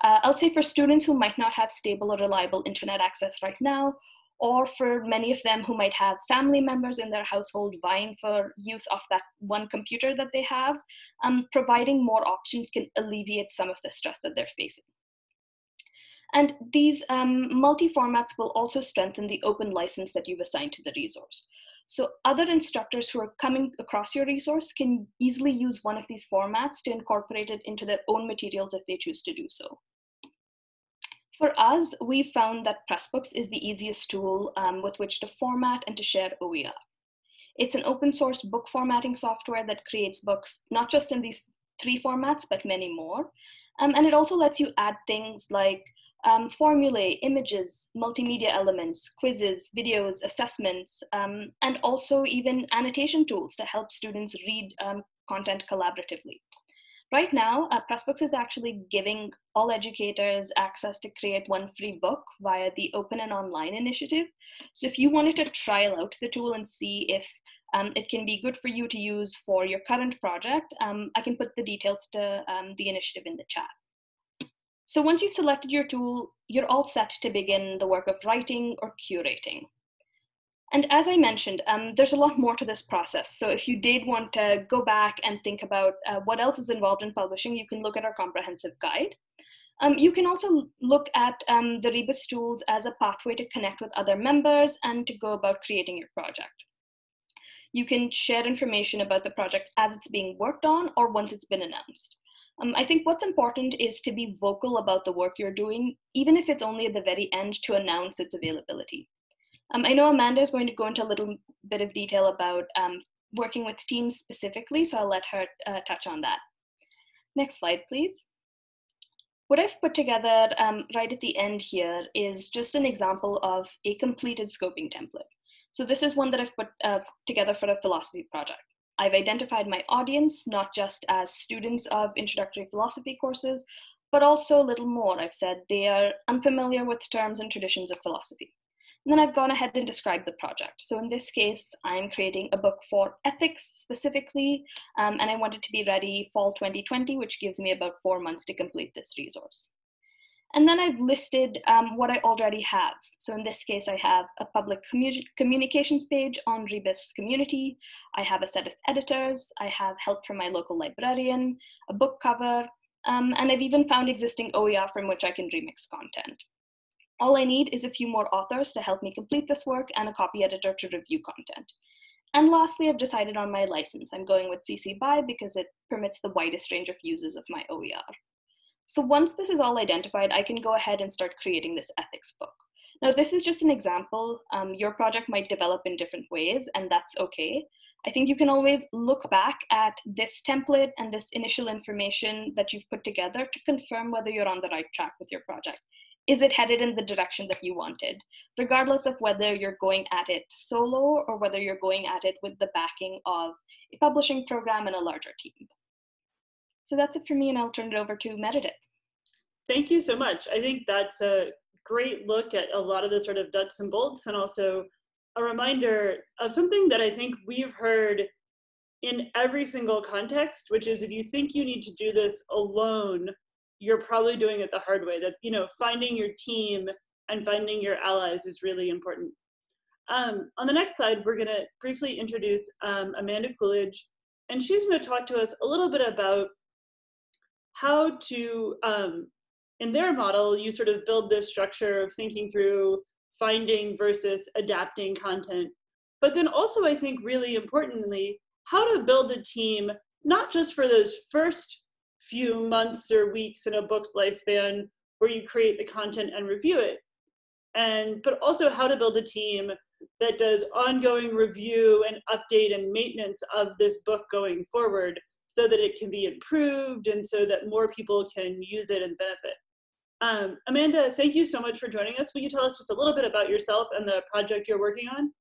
Uh, I'll say for students who might not have stable or reliable internet access right now, or for many of them who might have family members in their household vying for use of that one computer that they have, um, providing more options can alleviate some of the stress that they're facing. And these um, multi-formats will also strengthen the open license that you've assigned to the resource. So other instructors who are coming across your resource can easily use one of these formats to incorporate it into their own materials if they choose to do so. For us, we found that Pressbooks is the easiest tool um, with which to format and to share OER. It's an open source book formatting software that creates books, not just in these three formats, but many more. Um, and it also lets you add things like um, formulae, images, multimedia elements, quizzes, videos, assessments, um, and also even annotation tools to help students read um, content collaboratively. Right now, uh, Pressbooks is actually giving all educators access to create one free book via the Open and Online initiative. So if you wanted to trial out the tool and see if um, it can be good for you to use for your current project, um, I can put the details to um, the initiative in the chat. So once you've selected your tool, you're all set to begin the work of writing or curating. And as I mentioned, um, there's a lot more to this process. So if you did want to go back and think about uh, what else is involved in publishing, you can look at our comprehensive guide. Um, you can also look at um, the Rebus tools as a pathway to connect with other members and to go about creating your project. You can share information about the project as it's being worked on or once it's been announced. Um, I think what's important is to be vocal about the work you're doing, even if it's only at the very end to announce its availability. Um, I know Amanda is going to go into a little bit of detail about um, working with teams specifically, so I'll let her uh, touch on that. Next slide, please. What I've put together um, right at the end here is just an example of a completed scoping template. So this is one that I've put uh, together for a philosophy project. I've identified my audience, not just as students of introductory philosophy courses, but also a little more. I've said they are unfamiliar with terms and traditions of philosophy. And then I've gone ahead and described the project. So in this case, I'm creating a book for ethics specifically, um, and I want it to be ready fall 2020, which gives me about four months to complete this resource. And then I've listed um, what I already have. So in this case, I have a public commu communications page on Rebus community. I have a set of editors. I have help from my local librarian, a book cover, um, and I've even found existing OER from which I can remix content. All I need is a few more authors to help me complete this work and a copy editor to review content. And lastly, I've decided on my license. I'm going with CC BY because it permits the widest range of uses of my OER. So once this is all identified, I can go ahead and start creating this ethics book. Now, this is just an example. Um, your project might develop in different ways, and that's okay. I think you can always look back at this template and this initial information that you've put together to confirm whether you're on the right track with your project. Is it headed in the direction that you wanted? Regardless of whether you're going at it solo or whether you're going at it with the backing of a publishing program and a larger team. So that's it for me, and I'll turn it over to Meredith. Thank you so much. I think that's a great look at a lot of the sort of nuts and bolts and also a reminder of something that I think we've heard in every single context, which is if you think you need to do this alone, you're probably doing it the hard way. That, you know, finding your team and finding your allies is really important. Um, on the next slide, we're gonna briefly introduce um, Amanda Coolidge, and she's gonna talk to us a little bit about how to, um, in their model, you sort of build this structure of thinking through finding versus adapting content. But then also, I think really importantly, how to build a team, not just for those first few months or weeks in a book's lifespan where you create the content and review it, and but also how to build a team that does ongoing review and update and maintenance of this book going forward so that it can be improved and so that more people can use it and benefit. Um, Amanda, thank you so much for joining us. Will you tell us just a little bit about yourself and the project you're working on?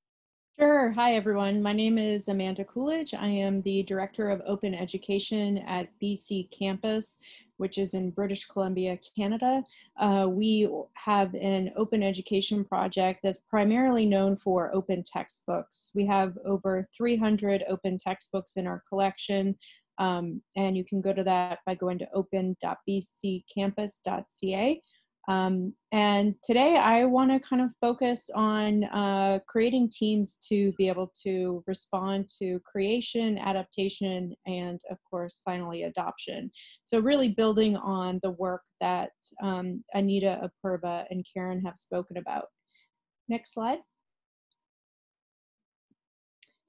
Sure. Hi, everyone. My name is Amanda Coolidge. I am the Director of Open Education at BC Campus, which is in British Columbia, Canada. Uh, we have an open education project that's primarily known for open textbooks. We have over 300 open textbooks in our collection. Um, and you can go to that by going to open.bccampus.ca. Um, and today I want to kind of focus on uh, creating teams to be able to respond to creation, adaptation, and of course, finally, adoption. So, really building on the work that um, Anita Apurva and Karen have spoken about. Next slide.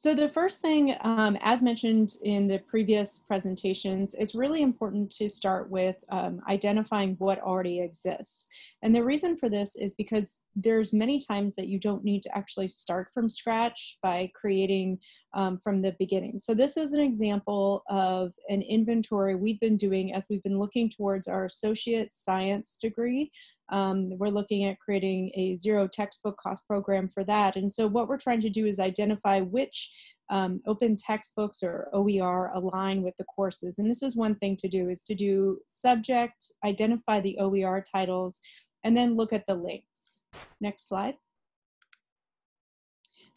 So the first thing, um, as mentioned in the previous presentations, it's really important to start with um, identifying what already exists. And the reason for this is because there's many times that you don't need to actually start from scratch by creating um, from the beginning. So this is an example of an inventory we've been doing as we've been looking towards our associate science degree. Um, we're looking at creating a zero textbook cost program for that. And so what we're trying to do is identify which um, open textbooks or OER align with the courses. And this is one thing to do is to do subject, identify the OER titles, and then look at the links. Next slide.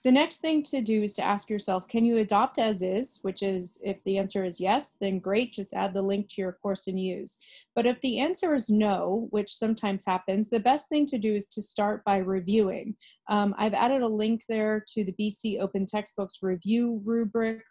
The next thing to do is to ask yourself, can you adopt as is, which is if the answer is yes, then great, just add the link to your course and use. But if the answer is no, which sometimes happens, the best thing to do is to start by reviewing. Um, I've added a link there to the BC Open Textbooks review rubric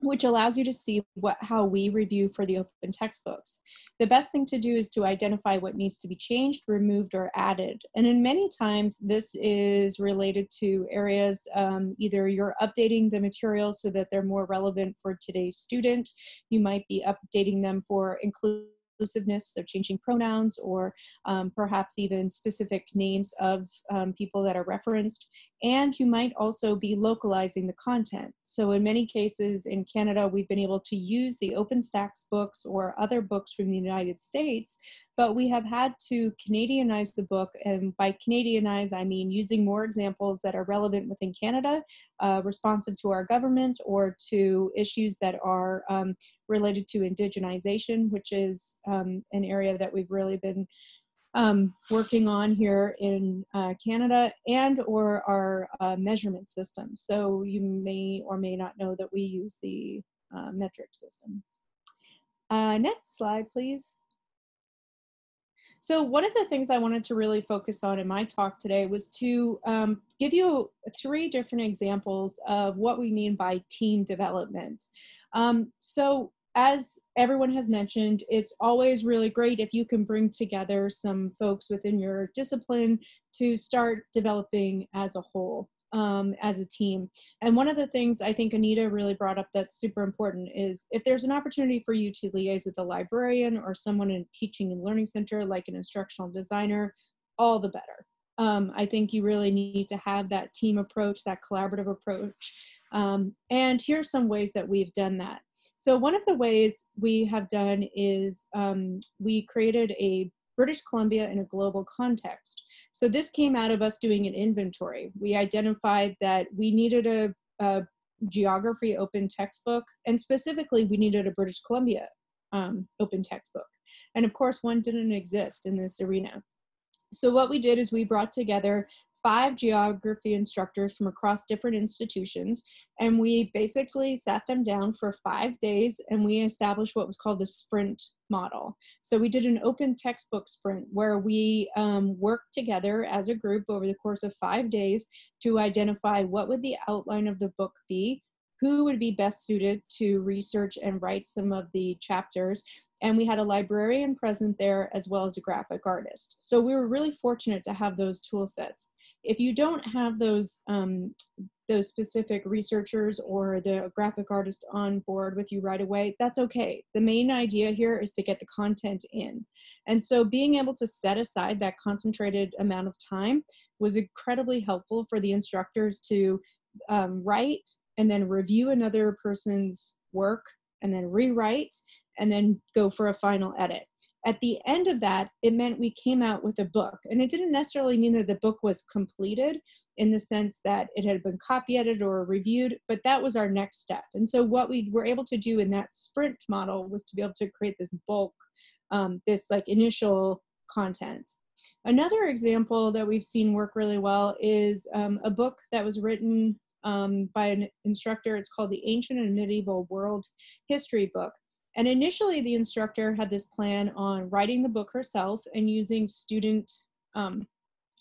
which allows you to see what how we review for the open textbooks. The best thing to do is to identify what needs to be changed, removed, or added. And in many times, this is related to areas um, either you're updating the materials so that they're more relevant for today's student, you might be updating them for inclusion inclusiveness, so changing pronouns or um, perhaps even specific names of um, people that are referenced. And you might also be localizing the content. So in many cases in Canada, we've been able to use the OpenStax books or other books from the United States, but we have had to Canadianize the book. And by Canadianize, I mean using more examples that are relevant within Canada, uh, responsive to our government or to issues that are um, related to indigenization, which is um, an area that we've really been um, working on here in uh, Canada and or our uh, measurement system. So you may or may not know that we use the uh, metric system. Uh, next slide, please. So one of the things I wanted to really focus on in my talk today was to um, give you three different examples of what we mean by team development. Um, so as everyone has mentioned, it's always really great if you can bring together some folks within your discipline to start developing as a whole, um, as a team. And one of the things I think Anita really brought up that's super important is if there's an opportunity for you to liaise with a librarian or someone in a teaching and learning center, like an instructional designer, all the better. Um, I think you really need to have that team approach, that collaborative approach. Um, and here's some ways that we've done that. So one of the ways we have done is um, we created a British Columbia in a global context. So this came out of us doing an inventory. We identified that we needed a, a geography open textbook, and specifically we needed a British Columbia um, open textbook. And of course, one didn't exist in this arena. So what we did is we brought together five geography instructors from across different institutions and we basically sat them down for five days and we established what was called the sprint model. So we did an open textbook sprint where we um, worked together as a group over the course of five days to identify what would the outline of the book be who would be best suited to research and write some of the chapters and we had a librarian present there as well as a graphic artist. So we were really fortunate to have those tool sets if you don't have those um, those specific researchers or the graphic artist on board with you right away, that's okay. The main idea here is to get the content in. And so being able to set aside that concentrated amount of time was incredibly helpful for the instructors to um, write and then review another person's work and then rewrite and then go for a final edit at the end of that, it meant we came out with a book. And it didn't necessarily mean that the book was completed in the sense that it had been copy edited or reviewed, but that was our next step. And so, what we were able to do in that sprint model was to be able to create this bulk, um, this like initial content. Another example that we've seen work really well is um, a book that was written um, by an instructor. It's called the Ancient and Medieval World History Book. And initially, the instructor had this plan on writing the book herself and using student um,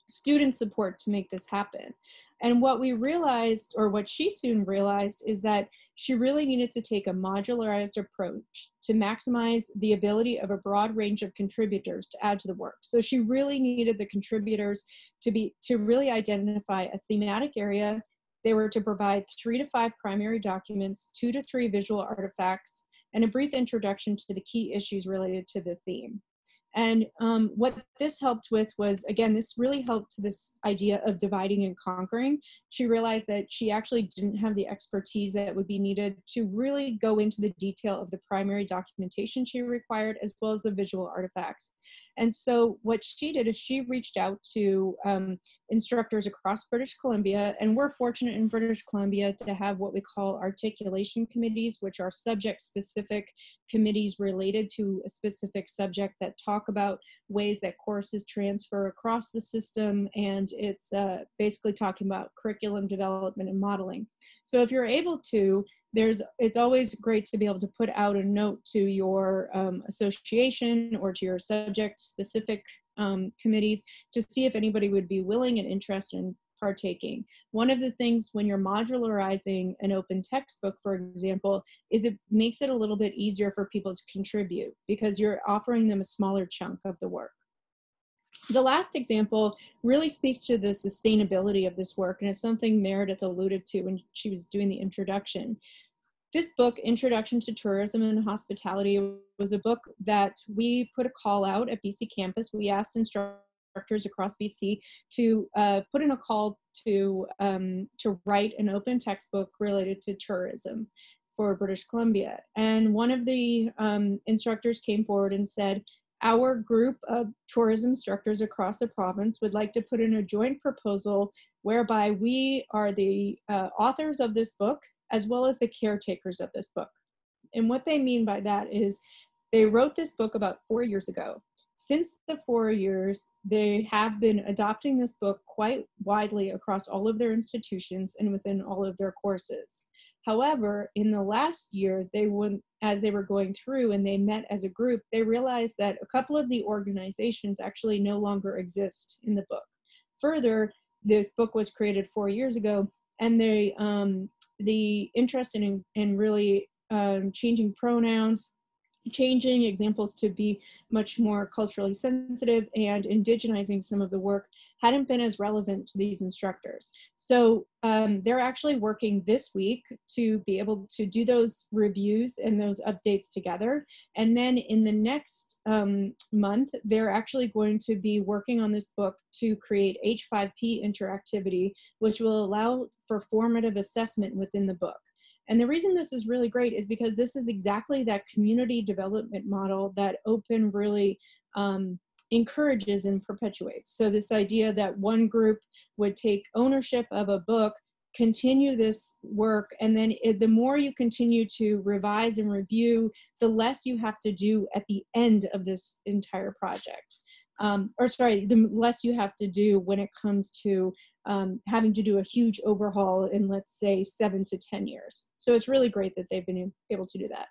student support to make this happen. And what we realized, or what she soon realized, is that she really needed to take a modularized approach to maximize the ability of a broad range of contributors to add to the work. So she really needed the contributors to be to really identify a thematic area. They were to provide three to five primary documents, two to three visual artifacts, and a brief introduction to the key issues related to the theme. And um, what this helped with was, again, this really helped this idea of dividing and conquering. She realized that she actually didn't have the expertise that would be needed to really go into the detail of the primary documentation she required, as well as the visual artifacts. And so what she did is she reached out to um, instructors across British Columbia, and we're fortunate in British Columbia to have what we call articulation committees, which are subject specific committees related to a specific subject that talk about ways that courses transfer across the system, and it's uh, basically talking about curriculum development and modeling. So if you're able to, there's it's always great to be able to put out a note to your um, association or to your subject specific um, committees to see if anybody would be willing and interested in partaking. One of the things when you're modularizing an open textbook, for example, is it makes it a little bit easier for people to contribute because you're offering them a smaller chunk of the work. The last example really speaks to the sustainability of this work, and it's something Meredith alluded to when she was doing the introduction. This book, Introduction to Tourism and Hospitality, was a book that we put a call out at BC Campus. We asked instructors instructors across BC to uh, put in a call to um, to write an open textbook related to tourism for British Columbia. And one of the um, instructors came forward and said, our group of tourism instructors across the province would like to put in a joint proposal whereby we are the uh, authors of this book as well as the caretakers of this book. And what they mean by that is they wrote this book about four years ago. Since the four years, they have been adopting this book quite widely across all of their institutions and within all of their courses. However, in the last year, they went as they were going through and they met as a group, they realized that a couple of the organizations actually no longer exist in the book. Further, this book was created four years ago, and they um, the interest in in really um, changing pronouns changing examples to be much more culturally sensitive and indigenizing some of the work hadn't been as relevant to these instructors. So um, they're actually working this week to be able to do those reviews and those updates together. And then in the next um, month, they're actually going to be working on this book to create H5P interactivity, which will allow for formative assessment within the book. And the reason this is really great is because this is exactly that community development model that Open really um, encourages and perpetuates. So this idea that one group would take ownership of a book, continue this work, and then it, the more you continue to revise and review, the less you have to do at the end of this entire project. Um, or sorry, the less you have to do when it comes to um, having to do a huge overhaul in, let's say, seven to 10 years. So it's really great that they've been able to do that.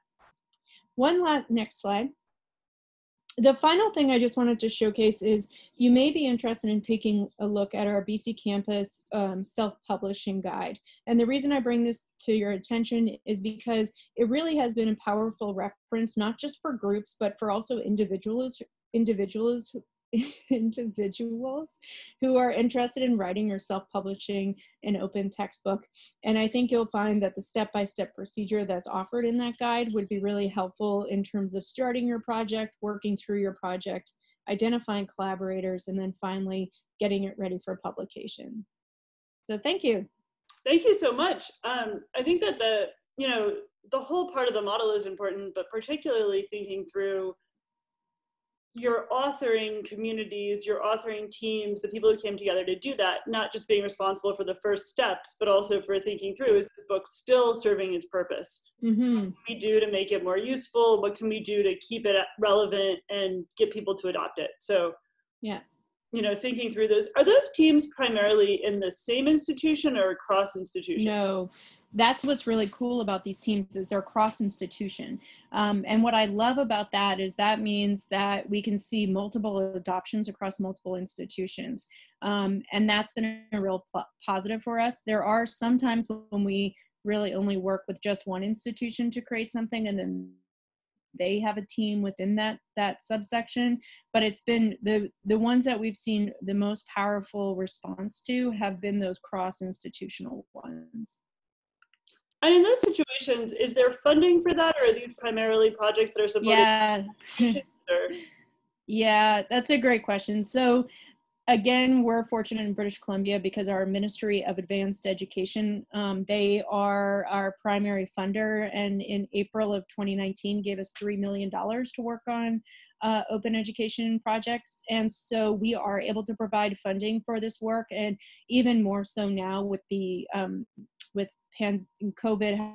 One last, next slide. The final thing I just wanted to showcase is you may be interested in taking a look at our BC Campus um, self-publishing guide. And the reason I bring this to your attention is because it really has been a powerful reference, not just for groups, but for also individuals, individuals individuals who are interested in writing or self-publishing an open textbook. And I think you'll find that the step-by-step procedure that's offered in that guide would be really helpful in terms of starting your project, working through your project, identifying collaborators, and then finally getting it ready for publication. So thank you. Thank you so much. Um, I think that the, you know, the whole part of the model is important, but particularly thinking through your authoring communities, your authoring teams, the people who came together to do that, not just being responsible for the first steps, but also for thinking through is this book still serving its purpose? Mm-hmm. What can we do to make it more useful? What can we do to keep it relevant and get people to adopt it? So, yeah. You know, thinking through those. Are those teams primarily in the same institution or across institutions? No, that's what's really cool about these teams is they're cross institution um, and what i love about that is that means that we can see multiple adoptions across multiple institutions. Um, and that's been a real positive for us. There are sometimes when we really only work with just one institution to create something and then they have a team within that that subsection but it's been the the ones that we've seen the most powerful response to have been those cross institutional ones and in those situations, is there funding for that, or are these primarily projects that are supported? Yeah. yeah, that's a great question. So, again, we're fortunate in British Columbia because our Ministry of Advanced Education, um, they are our primary funder, and in April of 2019 gave us $3 million to work on uh, open education projects. And so we are able to provide funding for this work, and even more so now with the um, with pan- COVID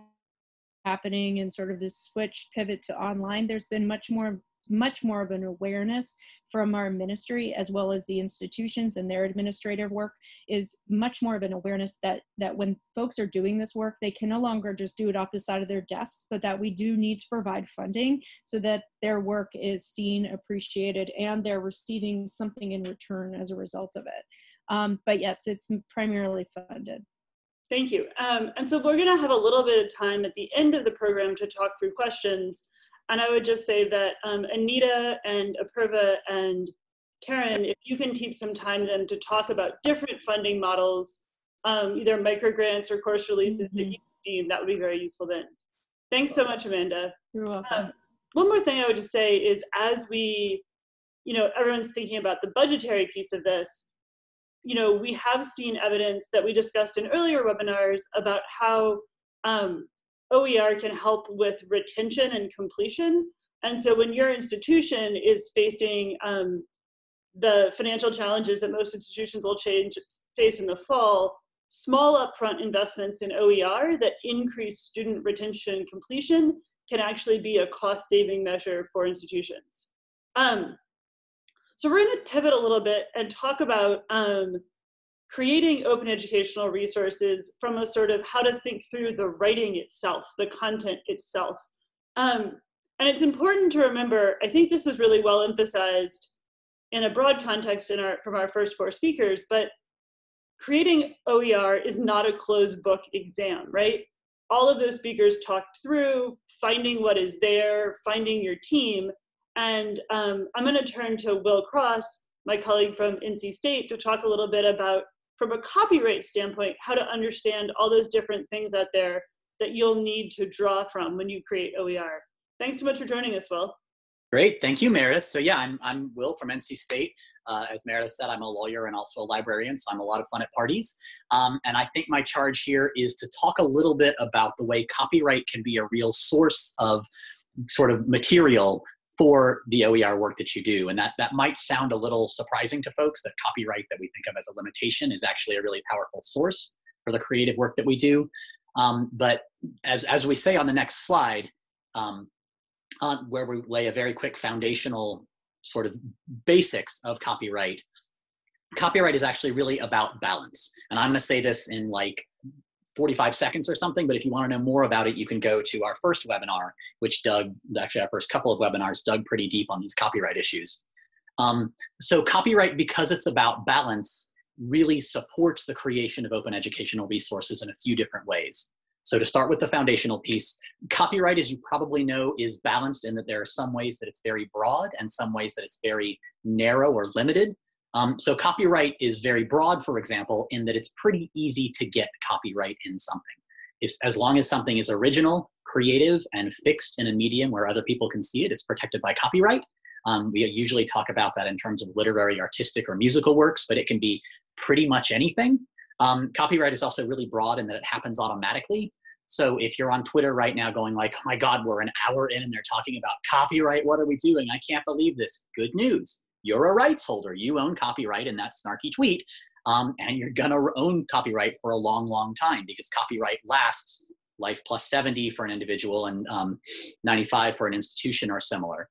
happening and sort of this switch pivot to online, there's been much more much more of an awareness from our ministry as well as the institutions and their administrative work is much more of an awareness that that when folks are doing this work they can no longer just do it off the side of their desks but that we do need to provide funding so that their work is seen appreciated and they're receiving something in return as a result of it. Um, but yes it's primarily funded Thank you. Um, and so we're going to have a little bit of time at the end of the program to talk through questions. And I would just say that um, Anita and Apurva and Karen, if you can keep some time then to talk about different funding models, um, either microgrants or course releases mm-hmm. that you've seen, that would be very useful then. Thanks so much, Amanda. You're welcome. Um, one more thing I would just say is as we, you know, everyone's thinking about the budgetary piece of this, you know, we have seen evidence that we discussed in earlier webinars about how um, OER can help with retention and completion. And so when your institution is facing um, the financial challenges that most institutions will change, face in the fall, small upfront investments in OER that increase student retention and completion can actually be a cost saving measure for institutions. Um, so we're going to pivot a little bit and talk about um, creating open educational resources from a sort of how to think through the writing itself, the content itself. Um, and it's important to remember, I think this was really well emphasized in a broad context in our, from our first four speakers, but creating OER is not a closed book exam, right? All of those speakers talked through finding what is there, finding your team, and um, I'm going to turn to Will Cross my colleague from NC State to talk a little bit about, from a copyright standpoint, how to understand all those different things out there that you'll need to draw from when you create OER. Thanks so much for joining us, Will. Great, thank you, Meredith. So yeah, I'm, I'm Will from NC State. Uh, as Meredith said, I'm a lawyer and also a librarian, so I'm a lot of fun at parties. Um, and I think my charge here is to talk a little bit about the way copyright can be a real source of sort of material for the OER work that you do. And that, that might sound a little surprising to folks that copyright that we think of as a limitation is actually a really powerful source for the creative work that we do. Um, but as, as we say on the next slide, um, on where we lay a very quick foundational sort of basics of copyright. Copyright is actually really about balance. And I'm going to say this in like 45 seconds or something, but if you want to know more about it, you can go to our first webinar, which dug, actually our first couple of webinars dug pretty deep on these copyright issues. Um, so copyright, because it's about balance, really supports the creation of open educational resources in a few different ways. So to start with the foundational piece, copyright, as you probably know, is balanced in that there are some ways that it's very broad and some ways that it's very narrow or limited. Um, so copyright is very broad, for example, in that it's pretty easy to get copyright in something. If, as long as something is original, creative, and fixed in a medium where other people can see it, it's protected by copyright. Um, we usually talk about that in terms of literary, artistic, or musical works, but it can be pretty much anything. Um, copyright is also really broad in that it happens automatically. So if you're on Twitter right now going like, oh my God, we're an hour in and they're talking about copyright, what are we doing? I can't believe this. Good news. You're a rights holder. You own copyright in that snarky tweet. Um, and you're gonna own copyright for a long, long time because copyright lasts life plus 70 for an individual and um, 95 for an institution or similar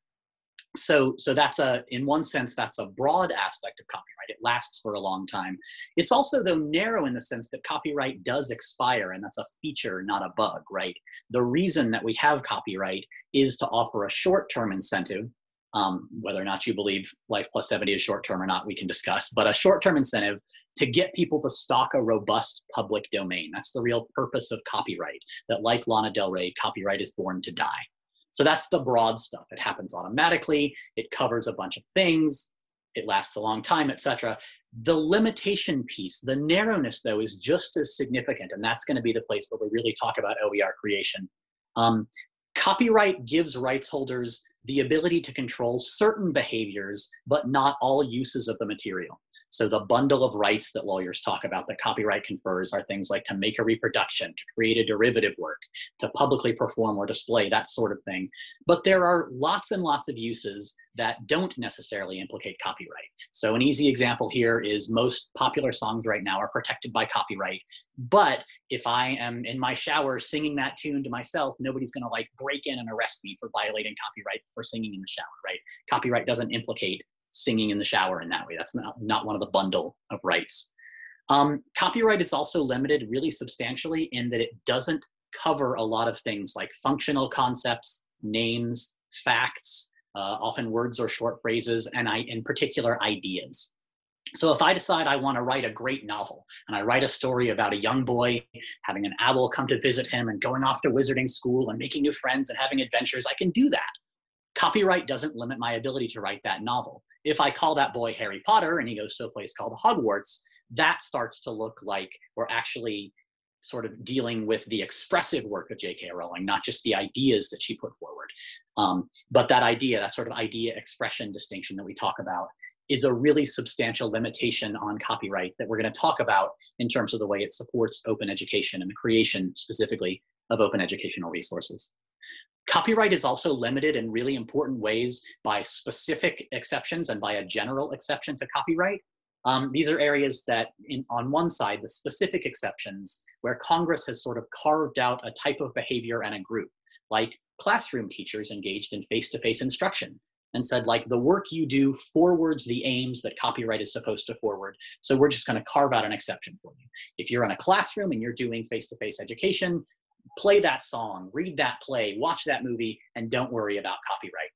so so that's a in one sense that's a broad aspect of copyright it lasts for a long time it's also though narrow in the sense that copyright does expire and that's a feature not a bug right the reason that we have copyright is to offer a short-term incentive um, whether or not you believe life plus 70 is short term or not we can discuss but a short-term incentive to get people to stock a robust public domain that's the real purpose of copyright that like lana del rey copyright is born to die so that's the broad stuff. It happens automatically. It covers a bunch of things. It lasts a long time, etc. The limitation piece, the narrowness though, is just as significant, and that's going to be the place where we really talk about OER creation. Um, copyright gives rights holders the ability to control certain behaviors, but not all uses of the material. So the bundle of rights that lawyers talk about that copyright confers are things like to make a reproduction, to create a derivative work, to publicly perform or display, that sort of thing. But there are lots and lots of uses that don't necessarily implicate copyright. So an easy example here is most popular songs right now are protected by copyright. But if I am in my shower singing that tune to myself, nobody's gonna like break in and arrest me for violating copyright for singing in the shower, right? Copyright doesn't implicate singing in the shower in that way. That's not, not one of the bundle of rights. Um, copyright is also limited really substantially in that it doesn't cover a lot of things like functional concepts, names, facts, uh, often words or short phrases, and I, in particular, ideas. So if I decide I want to write a great novel and I write a story about a young boy having an owl come to visit him and going off to wizarding school and making new friends and having adventures, I can do that. Copyright doesn't limit my ability to write that novel. If I call that boy Harry Potter and he goes to a place called Hogwarts, that starts to look like we're actually sort of dealing with the expressive work of J.K. Rowling, not just the ideas that she put forward. Um, but that idea, that sort of idea expression distinction that we talk about, is a really substantial limitation on copyright that we're going to talk about in terms of the way it supports open education and the creation specifically of open educational resources. Copyright is also limited in really important ways by specific exceptions and by a general exception to copyright. Um, these are areas that, in, on one side, the specific exceptions, where Congress has sort of carved out a type of behavior and a group, like classroom teachers engaged in face-to-face instruction, and said, like, the work you do forwards the aims that copyright is supposed to forward, so we're just gonna carve out an exception for you. If you're in a classroom and you're doing face-to-face -face education, play that song, read that play, watch that movie, and don't worry about copyright.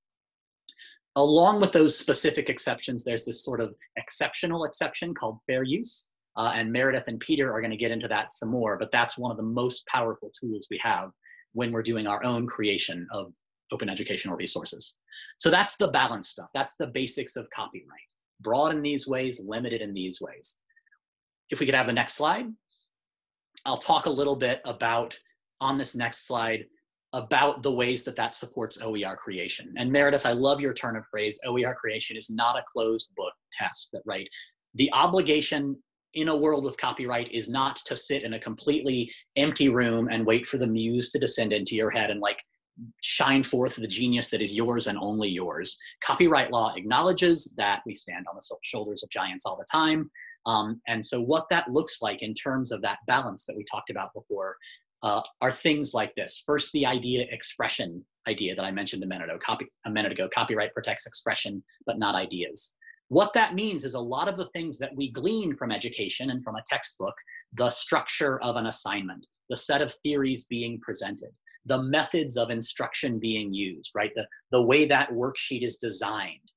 Along with those specific exceptions, there's this sort of exceptional exception called fair use. Uh, and Meredith and Peter are going to get into that some more, but that's one of the most powerful tools we have when we're doing our own creation of open educational resources. So that's the balance stuff. That's the basics of copyright. broad in these ways, limited in these ways. If we could have the next slide, I'll talk a little bit about on this next slide about the ways that that supports OER creation. And Meredith, I love your turn of phrase. OER creation is not a closed book test, that right? The obligation in a world with copyright is not to sit in a completely empty room and wait for the muse to descend into your head and like shine forth the genius that is yours and only yours. Copyright law acknowledges that we stand on the shoulders of giants all the time. Um, and so what that looks like in terms of that balance that we talked about before uh, are things like this. First, the idea expression idea that I mentioned a minute ago. Copy, a minute ago. Copyright protects expression, but not ideas. What that means is a lot of the things that we glean from education and from a textbook, the structure of an assignment, the set of theories being presented, the methods of instruction being used, right? The, the way that worksheet is designed,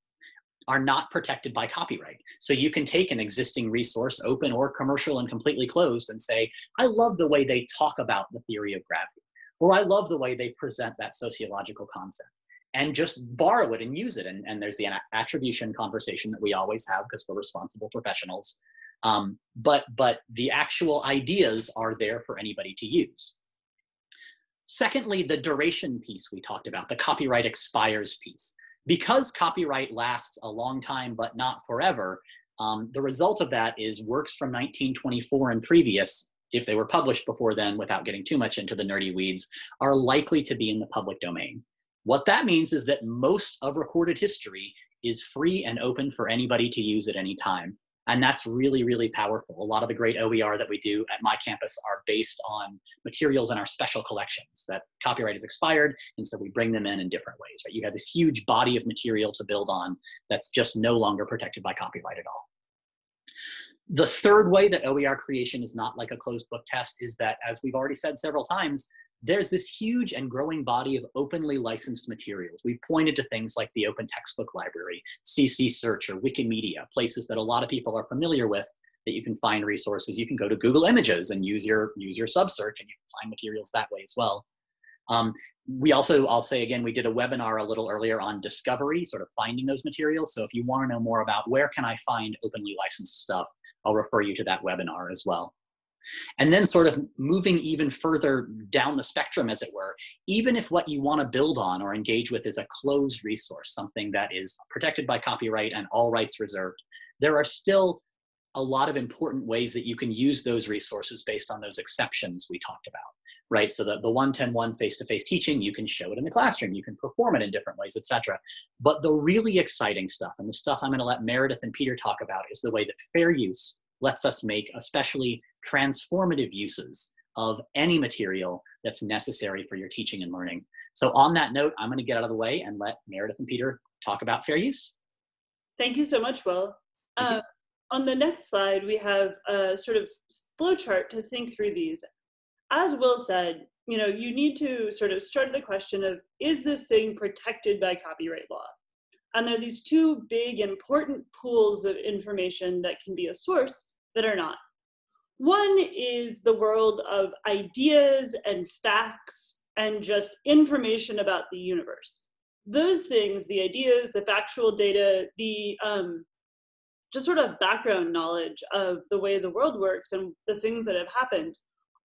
are not protected by copyright. So you can take an existing resource, open or commercial and completely closed, and say, I love the way they talk about the theory of gravity, or I love the way they present that sociological concept, and just borrow it and use it. And, and there's the attribution conversation that we always have because we're responsible professionals. Um, but, but the actual ideas are there for anybody to use. Secondly, the duration piece we talked about, the copyright expires piece because copyright lasts a long time but not forever, um, the result of that is works from 1924 and previous, if they were published before then without getting too much into the nerdy weeds, are likely to be in the public domain. What that means is that most of recorded history is free and open for anybody to use at any time. And that's really, really powerful. A lot of the great OER that we do at my campus are based on materials in our special collections that copyright is expired, and so we bring them in in different ways, right? You have this huge body of material to build on that's just no longer protected by copyright at all. The third way that OER creation is not like a closed book test is that, as we've already said several times, there's this huge and growing body of openly licensed materials. We pointed to things like the Open Textbook Library, CC Search, or Wikimedia, places that a lot of people are familiar with that you can find resources. You can go to Google Images and use your, use your sub search and you can find materials that way as well. Um, we also, I'll say again, we did a webinar a little earlier on discovery, sort of finding those materials. So if you want to know more about where can I find openly licensed stuff, I'll refer you to that webinar as well. And then sort of moving even further down the spectrum, as it were, even if what you want to build on or engage with is a closed resource, something that is protected by copyright and all rights reserved, there are still a lot of important ways that you can use those resources based on those exceptions we talked about, right? So the, the 110-1 face-to-face teaching, you can show it in the classroom, you can perform it in different ways, etc. But the really exciting stuff, and the stuff I'm gonna let Meredith and Peter talk about, is the way that fair use lets us make especially transformative uses of any material that's necessary for your teaching and learning. So on that note, I'm gonna get out of the way and let Meredith and Peter talk about fair use. Thank you so much, Will. Uh, on the next slide, we have a sort of flowchart to think through these. As Will said, you know, you need to sort of start the question of, is this thing protected by copyright law? And there are these two big important pools of information that can be a source that are not. One is the world of ideas and facts and just information about the universe. Those things, the ideas, the factual data, the um, just sort of background knowledge of the way the world works and the things that have happened,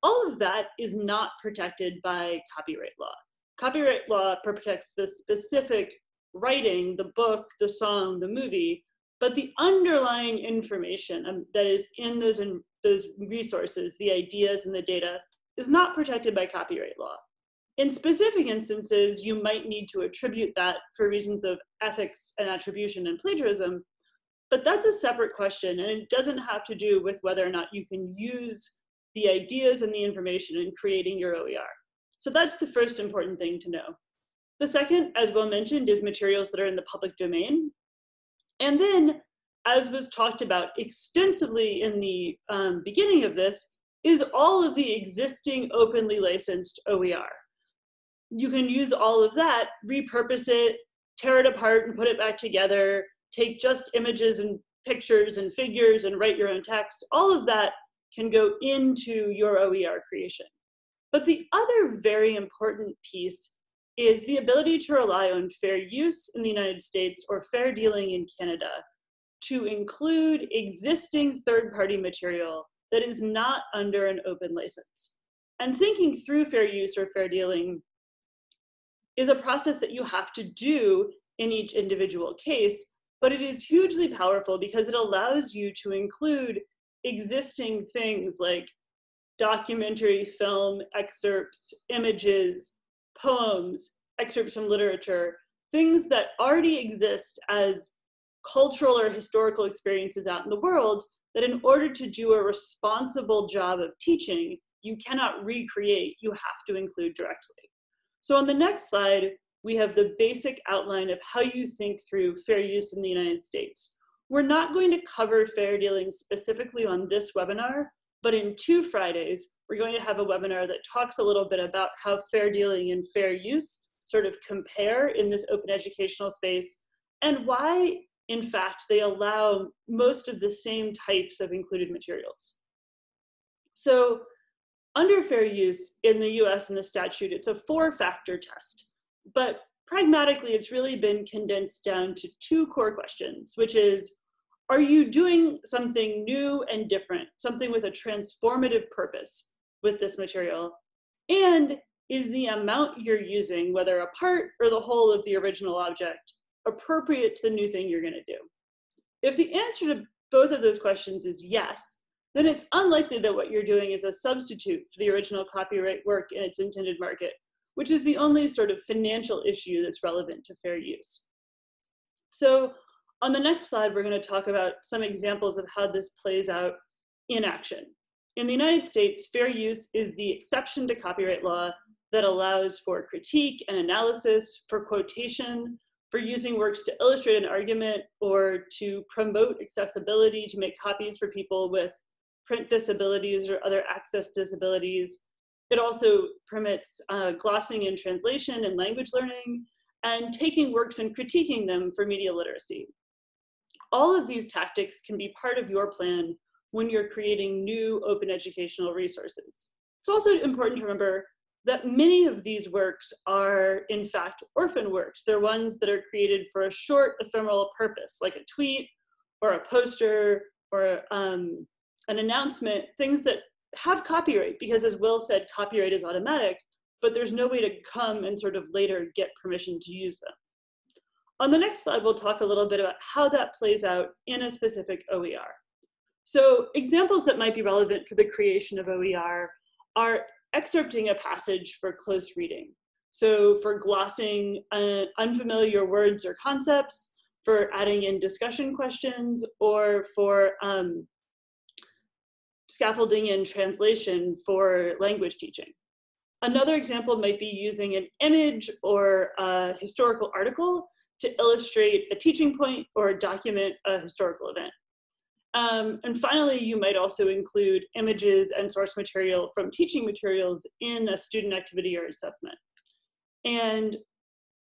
all of that is not protected by copyright law. Copyright law protects the specific writing, the book, the song, the movie, but the underlying information um, that is in those, in those resources, the ideas and the data, is not protected by copyright law. In specific instances, you might need to attribute that for reasons of ethics and attribution and plagiarism, but that's a separate question, and it doesn't have to do with whether or not you can use the ideas and the information in creating your OER. So that's the first important thing to know. The second, as Will mentioned, is materials that are in the public domain. And then, as was talked about extensively in the um, beginning of this, is all of the existing openly licensed OER. You can use all of that, repurpose it, tear it apart and put it back together, take just images and pictures and figures and write your own text. All of that can go into your OER creation. But the other very important piece is the ability to rely on fair use in the United States or fair dealing in Canada to include existing third-party material that is not under an open license. And thinking through fair use or fair dealing is a process that you have to do in each individual case, but it is hugely powerful because it allows you to include existing things like documentary film excerpts, images, poems, excerpts from literature, things that already exist as cultural or historical experiences out in the world that in order to do a responsible job of teaching, you cannot recreate, you have to include directly. So on the next slide, we have the basic outline of how you think through fair use in the United States. We're not going to cover fair dealing specifically on this webinar, but in two Fridays, we're going to have a webinar that talks a little bit about how fair dealing and fair use sort of compare in this open educational space and why, in fact, they allow most of the same types of included materials. So under fair use in the US and the statute, it's a four factor test. But pragmatically, it's really been condensed down to two core questions, which is are you doing something new and different, something with a transformative purpose with this material? And is the amount you're using, whether a part or the whole of the original object, appropriate to the new thing you're going to do? If the answer to both of those questions is yes, then it's unlikely that what you're doing is a substitute for the original copyright work in its intended market, which is the only sort of financial issue that's relevant to fair use. So on the next slide, we're going to talk about some examples of how this plays out in action. In the United States, fair use is the exception to copyright law that allows for critique and analysis, for quotation, for using works to illustrate an argument or to promote accessibility, to make copies for people with print disabilities or other access disabilities. It also permits uh, glossing and translation and language learning, and taking works and critiquing them for media literacy. All of these tactics can be part of your plan when you're creating new open educational resources. It's also important to remember that many of these works are, in fact, orphan works. They're ones that are created for a short ephemeral purpose, like a tweet or a poster or um, an announcement, things that have copyright, because as Will said, copyright is automatic, but there's no way to come and sort of later get permission to use them. On the next slide, we'll talk a little bit about how that plays out in a specific OER. So examples that might be relevant for the creation of OER are excerpting a passage for close reading. So for glossing uh, unfamiliar words or concepts, for adding in discussion questions, or for um, scaffolding in translation for language teaching. Another example might be using an image or a historical article to illustrate a teaching point or document a historical event. Um, and finally, you might also include images and source material from teaching materials in a student activity or assessment. And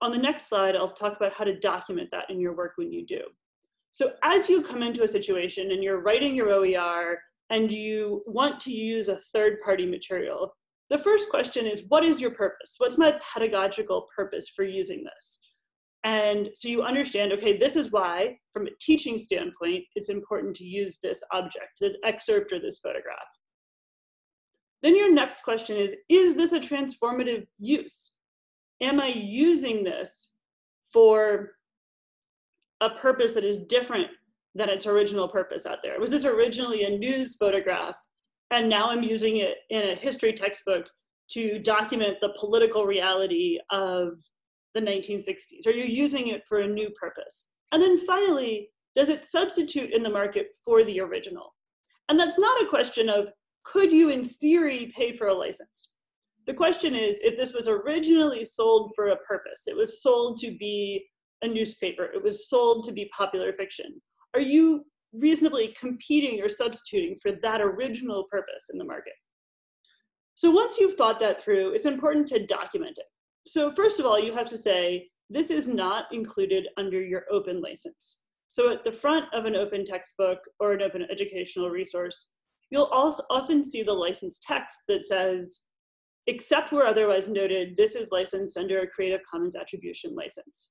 on the next slide, I'll talk about how to document that in your work when you do. So as you come into a situation and you're writing your OER and you want to use a third party material, the first question is, what is your purpose? What's my pedagogical purpose for using this? And so you understand, okay, this is why, from a teaching standpoint, it's important to use this object, this excerpt or this photograph. Then your next question is, is this a transformative use? Am I using this for a purpose that is different than its original purpose out there. Was this originally a news photograph? And now I'm using it in a history textbook to document the political reality of the 1960s? Are you using it for a new purpose? And then finally, does it substitute in the market for the original? And that's not a question of could you, in theory, pay for a license? The question is if this was originally sold for a purpose, it was sold to be a newspaper, it was sold to be popular fiction are you reasonably competing or substituting for that original purpose in the market? So once you've thought that through, it's important to document it. So first of all, you have to say, this is not included under your open license. So at the front of an open textbook or an open educational resource, you'll also often see the license text that says, except where otherwise noted, this is licensed under a Creative Commons Attribution license.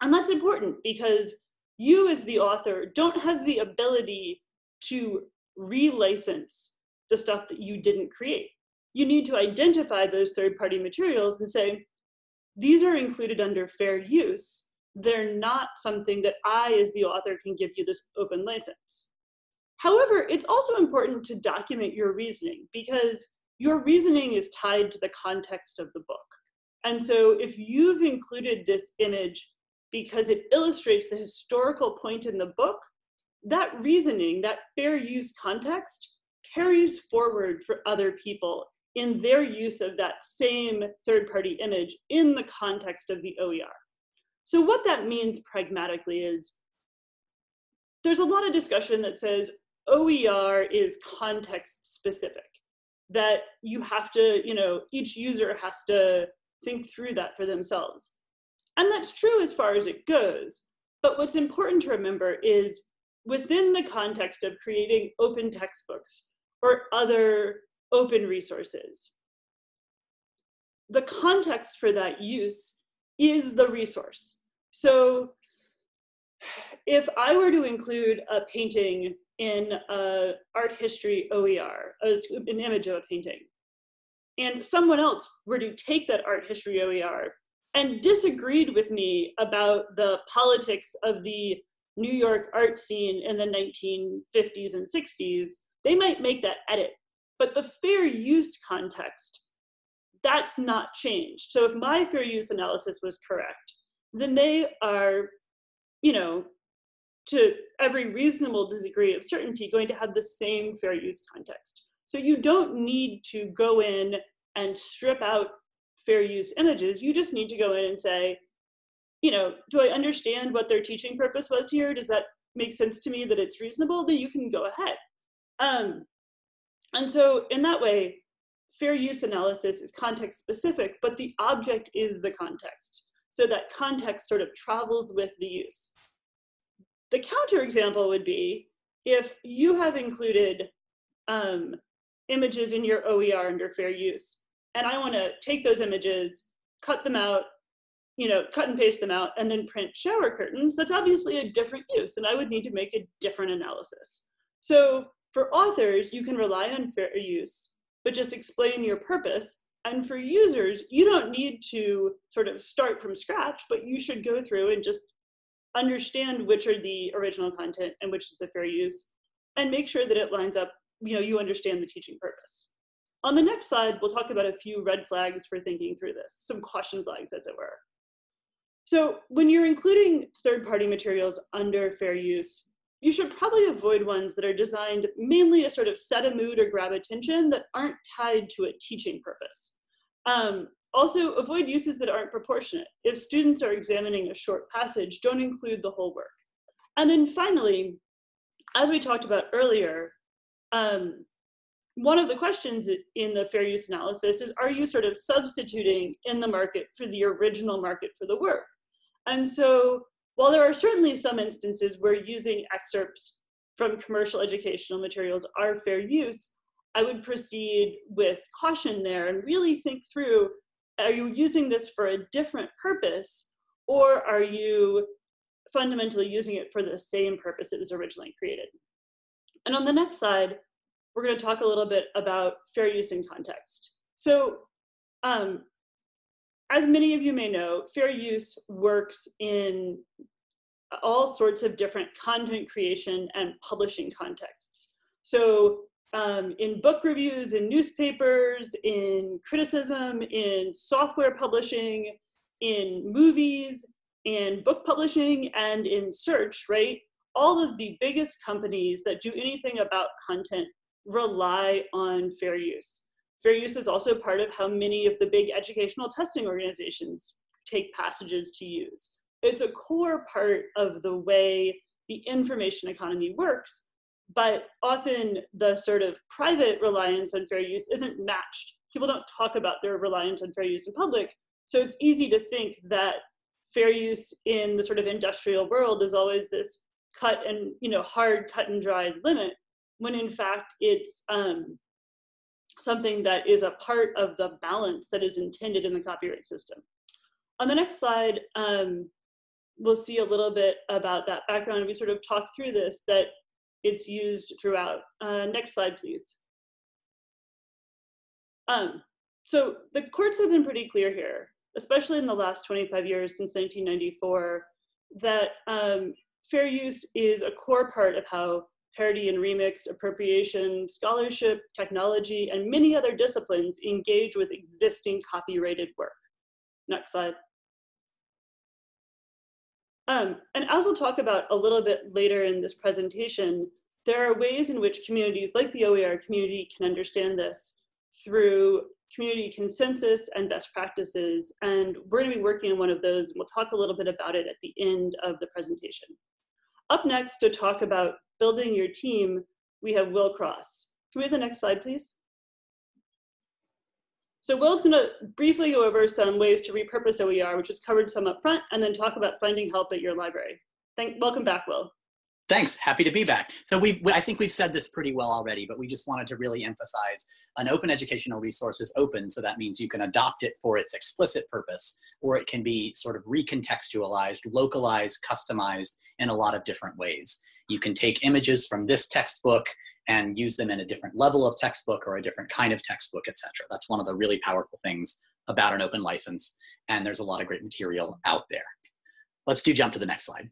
And that's important because you as the author don't have the ability to relicense the stuff that you didn't create. You need to identify those third party materials and say, these are included under fair use. They're not something that I, as the author, can give you this open license. However, it's also important to document your reasoning because your reasoning is tied to the context of the book. And so if you've included this image because it illustrates the historical point in the book, that reasoning, that fair use context, carries forward for other people in their use of that same third party image in the context of the OER. So, what that means pragmatically is there's a lot of discussion that says OER is context specific, that you have to, you know, each user has to think through that for themselves. And that's true as far as it goes. But what's important to remember is within the context of creating open textbooks or other open resources, the context for that use is the resource. So if I were to include a painting in a art history OER, a, an image of a painting, and someone else were to take that art history OER and disagreed with me about the politics of the New York art scene in the 1950s and 60s, they might make that edit. But the fair use context, that's not changed. So if my fair use analysis was correct, then they are, you know, to every reasonable degree of certainty, going to have the same fair use context. So you don't need to go in and strip out fair use images. You just need to go in and say, you know, do I understand what their teaching purpose was here? Does that make sense to me that it's reasonable? Then you can go ahead. Um, and so in that way, fair use analysis is context specific, but the object is the context. So that context sort of travels with the use. The counter example would be if you have included um, images in your OER under fair use, and I want to take those images, cut them out, you know, cut and paste them out, and then print shower curtains, that's obviously a different use, and I would need to make a different analysis. So for authors, you can rely on fair use, but just explain your purpose. And for users, you don't need to sort of start from scratch, but you should go through and just understand which are the original content and which is the fair use, and make sure that it lines up, you know, you understand the teaching purpose. On the next slide, we'll talk about a few red flags for thinking through this, some caution flags, as it were. So when you're including third-party materials under fair use, you should probably avoid ones that are designed mainly to sort of set a mood or grab attention that aren't tied to a teaching purpose. Um, also, avoid uses that aren't proportionate. If students are examining a short passage, don't include the whole work. And then finally, as we talked about earlier, um, one of the questions in the fair use analysis is are you sort of substituting in the market for the original market for the work? And so while there are certainly some instances where using excerpts from commercial educational materials are fair use, I would proceed with caution there and really think through are you using this for a different purpose or are you fundamentally using it for the same purpose it was originally created? And on the next slide, we're going to talk a little bit about fair use in context. So um, as many of you may know, fair use works in all sorts of different content creation and publishing contexts. So um, in book reviews, in newspapers, in criticism, in software publishing, in movies, in book publishing, and in search, right? All of the biggest companies that do anything about content rely on fair use. Fair use is also part of how many of the big educational testing organizations take passages to use. It's a core part of the way the information economy works, but often the sort of private reliance on fair use isn't matched. People don't talk about their reliance on fair use in public, so it's easy to think that fair use in the sort of industrial world is always this cut and you know hard cut and dried limit when in fact it's um, something that is a part of the balance that is intended in the copyright system. On the next slide, um, we'll see a little bit about that background. We sort of talk through this, that it's used throughout. Uh, next slide, please. Um, so the courts have been pretty clear here, especially in the last 25 years since 1994, that um, fair use is a core part of how parody and remix, appropriation, scholarship, technology, and many other disciplines engage with existing copyrighted work. Next slide. Um, and as we'll talk about a little bit later in this presentation, there are ways in which communities like the OER community can understand this through community consensus and best practices. And we're gonna be working on one of those, and we'll talk a little bit about it at the end of the presentation. Up next to talk about building your team, we have Will Cross. Can we have the next slide, please? So Will's going to briefly go over some ways to repurpose OER, which is covered some up front, and then talk about finding help at your library. Thank, welcome back, Will. Thanks. Happy to be back. So we I think we've said this pretty well already, but we just wanted to really emphasize an open educational resource is open. So that means you can adopt it for its explicit purpose, or it can be sort of recontextualized, localized, customized in a lot of different ways. You can take images from this textbook and use them in a different level of textbook or a different kind of textbook, etc. That's one of the really powerful things about an open license. And there's a lot of great material out there. Let's do jump to the next slide.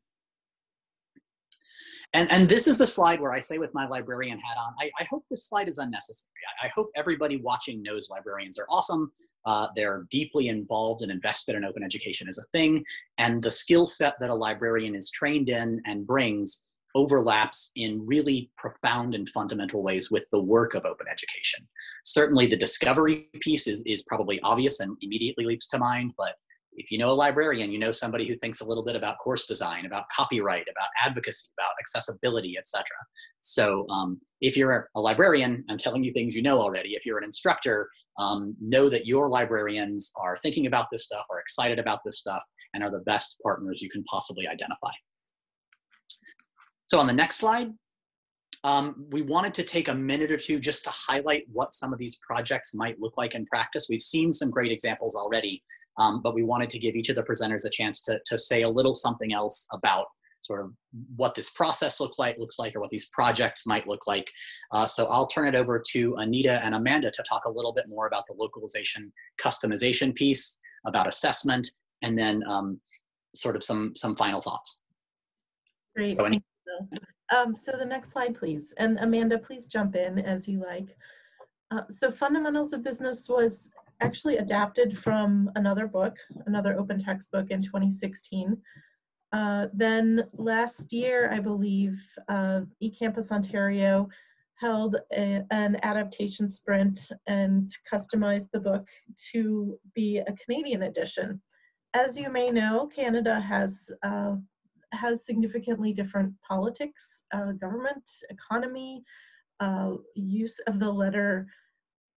And, and this is the slide where I say with my librarian hat on, I, I hope this slide is unnecessary. I, I, hope everybody watching knows librarians are awesome. Uh, they're deeply involved and invested in open education as a thing. And the skill set that a librarian is trained in and brings overlaps in really profound and fundamental ways with the work of open education. Certainly the discovery piece is, is probably obvious and immediately leaps to mind, but if you know a librarian, you know somebody who thinks a little bit about course design, about copyright, about advocacy, about accessibility, etc. So um, if you're a librarian, I'm telling you things you know already. If you're an instructor, um, know that your librarians are thinking about this stuff, are excited about this stuff, and are the best partners you can possibly identify. So on the next slide, um, we wanted to take a minute or two just to highlight what some of these projects might look like in practice. We've seen some great examples already, um, but we wanted to give each of the presenters a chance to, to say a little something else about sort of what this process look like, looks like or what these projects might look like. Uh, so I'll turn it over to Anita and Amanda to talk a little bit more about the localization customization piece, about assessment, and then um, sort of some, some final thoughts. Great. So, um, so the next slide, please. And Amanda, please jump in as you like. Uh, so Fundamentals of Business was actually adapted from another book, another open textbook in 2016. Uh, then last year, I believe, uh, eCampus Ontario held a, an adaptation sprint and customized the book to be a Canadian edition. As you may know, Canada has uh, has significantly different politics, uh, government, economy, uh, use of the letter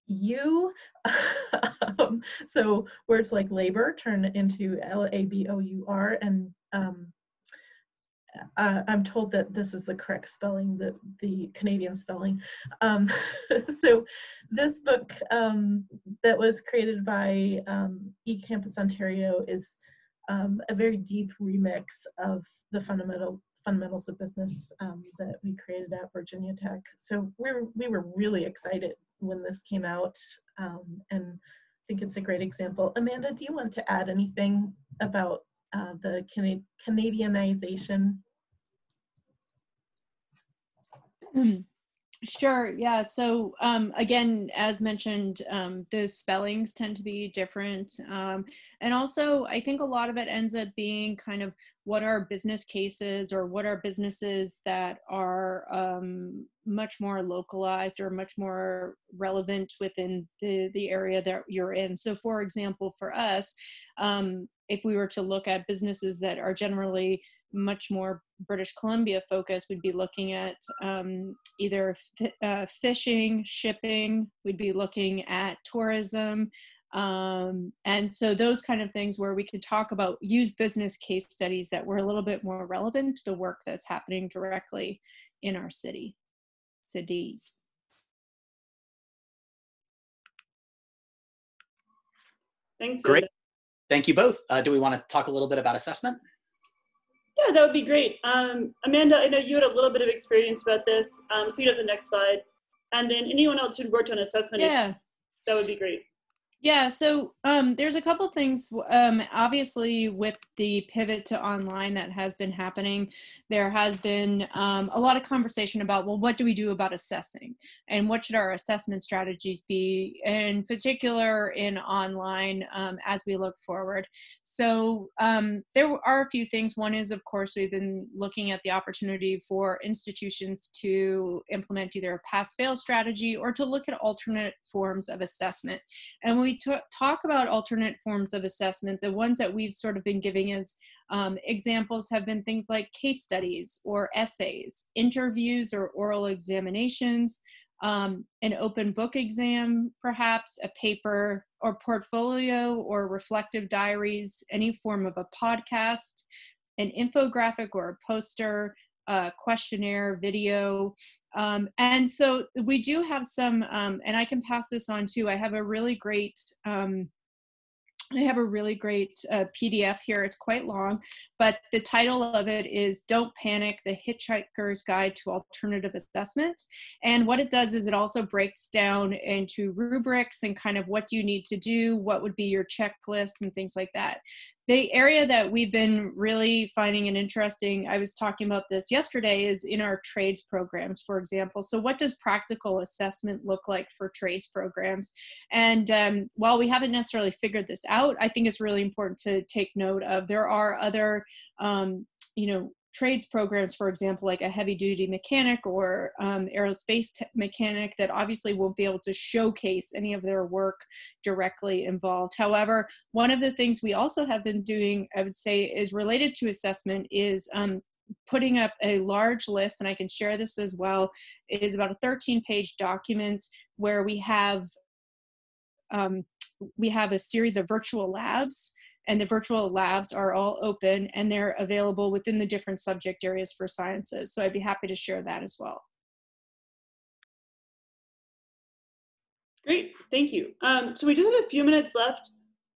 U. um, so words like labor turn into L-A-B-O-U-R and um, uh, I'm told that this is the correct spelling, the, the Canadian spelling. Um, so this book um, that was created by um, eCampus Ontario is um, a very deep remix of the fundamental fundamentals of business that we created at Virginia Tech. So we're, we were really excited when this came out um, and I think it's a great example. Amanda, do you want to add anything about uh, the Can Canadianization? Sure. Yeah. So um, again, as mentioned, um, the spellings tend to be different, um, and also I think a lot of it ends up being kind of what are business cases or what are businesses that are um, much more localized or much more relevant within the the area that you're in. So, for example, for us, um, if we were to look at businesses that are generally much more British Columbia focused, we'd be looking at um, either uh, fishing, shipping, we'd be looking at tourism. Um, and so those kind of things where we could talk about use business case studies that were a little bit more relevant to the work that's happening directly in our city, cities. Thanks. Great. Thank you both. Uh, do we want to talk a little bit about assessment? Yeah, that would be great. Um, Amanda, I know you had a little bit of experience about this. Um, if you have the next slide. And then anyone else who'd worked on assessment Yeah. issues, that would be great. Yeah, so um, there's a couple things. Um, obviously, with the pivot to online that has been happening, there has been um, a lot of conversation about, well, what do we do about assessing, and what should our assessment strategies be, in particular in online um, as we look forward. So um, there are a few things. One is, of course, we've been looking at the opportunity for institutions to implement either a pass-fail strategy or to look at alternate forms of assessment. And when t- talk about alternate forms of assessment, the ones that we've sort of been giving as um, examples have been things like case studies or essays, interviews or oral examinations, um, an open book exam, perhaps a paper or portfolio or reflective diaries, any form of a podcast, an infographic or a poster, a questionnaire, video. Um, and so we do have some, um, and I can pass this on too. I have a really great um, I have a really great uh, PDF here. It's quite long, but the title of it is Don't Panic The Hitchhiker's Guide to Alternative Assessment. And what it does is it also breaks down into rubrics and kind of what you need to do, what would be your checklist, and things like that the area that we've been really finding an interesting i was talking about this yesterday is in our trades programs for example. So what does practical assessment look like for trades programs? And um, while we haven't necessarily figured this out i think it's really important to take note of there are other um, you know trades programs, for example, like a heavy duty mechanic or um, aerospace mechanic, that obviously won't be able to showcase any of their work directly involved. However, one of the things we also have been doing, I would say, is related to assessment is um, putting up a large list, and I can share this as well, is about a 13 page document where we have um, we have a series of virtual labs and the virtual labs are all open and they're available within the different subject areas for sciences. So I'd be happy to share that as well. Great, thank you. Um, so we just have a few minutes left.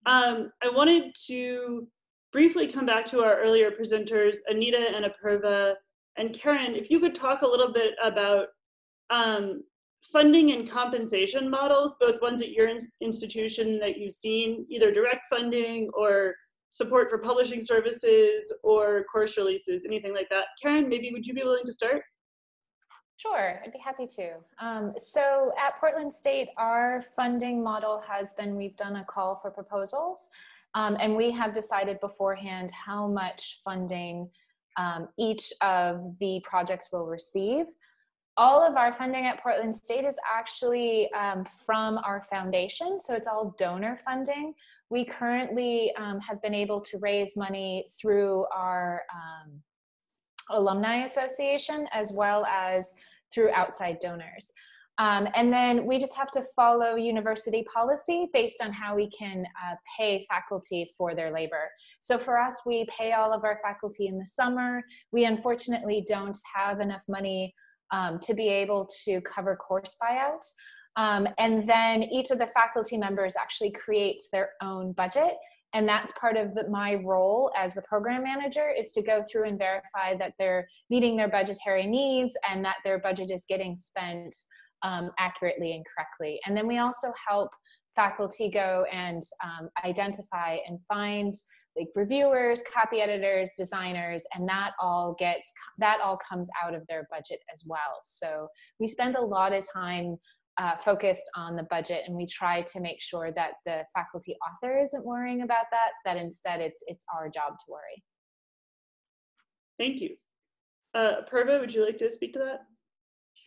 Um, I wanted to briefly come back to our earlier presenters, Anita and Apurva, and Karen, if you could talk a little bit about um, funding and compensation models, both ones at your institution that you've seen, either direct funding or support for publishing services or course releases, anything like that. Karen, maybe would you be willing to start? Sure, I'd be happy to. Um, so at Portland State, our funding model has been we've done a call for proposals, um, and we have decided beforehand how much funding um, each of the projects will receive all of our funding at Portland State is actually um, from our foundation, so it's all donor funding. We currently um, have been able to raise money through our um, alumni association as well as through outside donors. Um, and then we just have to follow university policy based on how we can uh, pay faculty for their labor. So for us, we pay all of our faculty in the summer. We unfortunately don't have enough money um, to be able to cover course buyout. Um, and then each of the faculty members actually creates their own budget. And that's part of the, my role as the program manager is to go through and verify that they're meeting their budgetary needs and that their budget is getting spent um, accurately and correctly. And then we also help faculty go and um, identify and find like reviewers, copy editors, designers, and that all gets that all comes out of their budget as well. So we spend a lot of time uh, focused on the budget, and we try to make sure that the faculty author isn't worrying about that. That instead, it's it's our job to worry. Thank you. Uh, would you like to speak to that?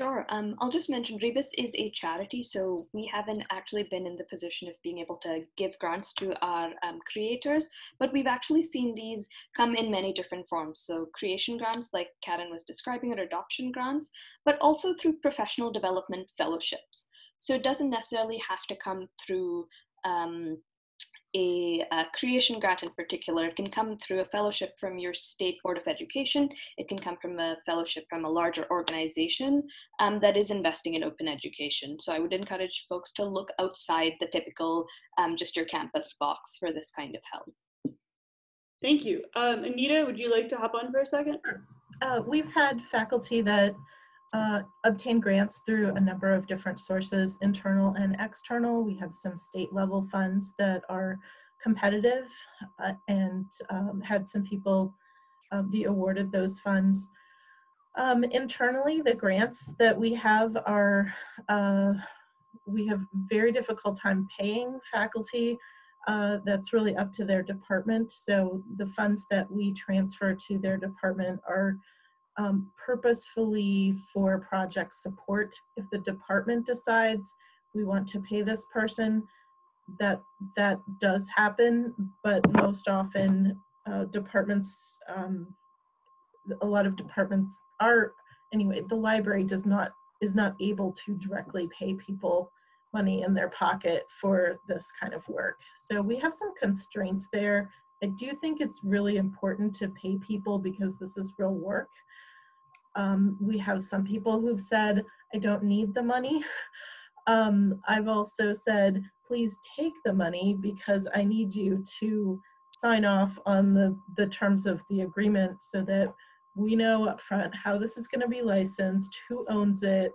Sure. Um, I'll just mention Rebus is a charity, so we haven't actually been in the position of being able to give grants to our um, creators, but we've actually seen these come in many different forms. So, creation grants, like Karen was describing, or adoption grants, but also through professional development fellowships. So, it doesn't necessarily have to come through um, a, a, creation grant in particular. It can come through a fellowship from your state board of education. It can come from a fellowship from a larger organization um, that is investing in open education. So I would encourage folks to look outside the typical um, just your campus box for this kind of help. Thank you. Um, Anita, would you like to hop on for a second? Uh, we've had faculty that uh, obtain grants through a number of different sources, internal and external. We have some state level funds that are competitive uh, and um, had some people uh, be awarded those funds. Um, internally, the grants that we have are, uh, we have very difficult time paying faculty. Uh, that's really up to their department. So the funds that we transfer to their department are um, purposefully for project support. If the department decides we want to pay this person, that that does happen, but most often uh, departments, um, a lot of departments are anyway. The library does not is not able to directly pay people money in their pocket for this kind of work. So we have some constraints there. I do think it's really important to pay people because this is real work. Um, we have some people who've said, I don't need the money. Um, I've also said, please take the money because I need you to sign off on the, the terms of the agreement so that we know upfront how this is going to be licensed, who owns it,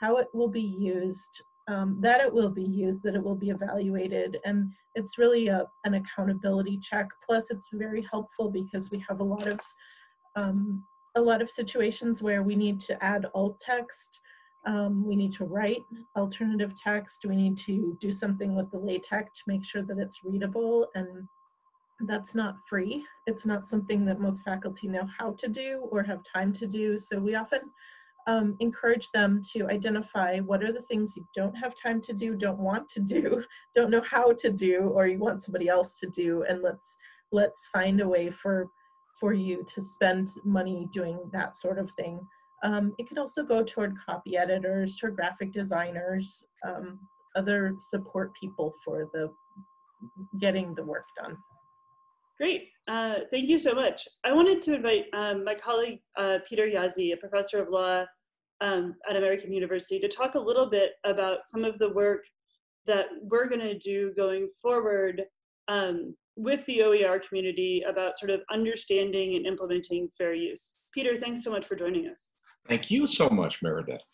how it will be used, um, that it will be used, that it will be evaluated. And it's really a, an accountability check. Plus, it's very helpful because we have a lot of um, a lot of situations where we need to add alt text. Um, we need to write alternative text. We need to do something with the LaTeX to make sure that it's readable. And that's not free. It's not something that most faculty know how to do or have time to do. So we often um, encourage them to identify what are the things you don't have time to do, don't want to do, don't know how to do, or you want somebody else to do, and let's let's find a way for for you to spend money doing that sort of thing. Um, it could also go toward copy editors, toward graphic designers, um, other support people for the getting the work done. Great, uh, thank you so much. I wanted to invite um, my colleague uh, Peter Jaszi, a professor of law um, at American University, to talk a little bit about some of the work that we're going to do going forward um, with the OER community about sort of understanding and implementing fair use. Peter, thanks so much for joining us. Thank you so much, Meredith.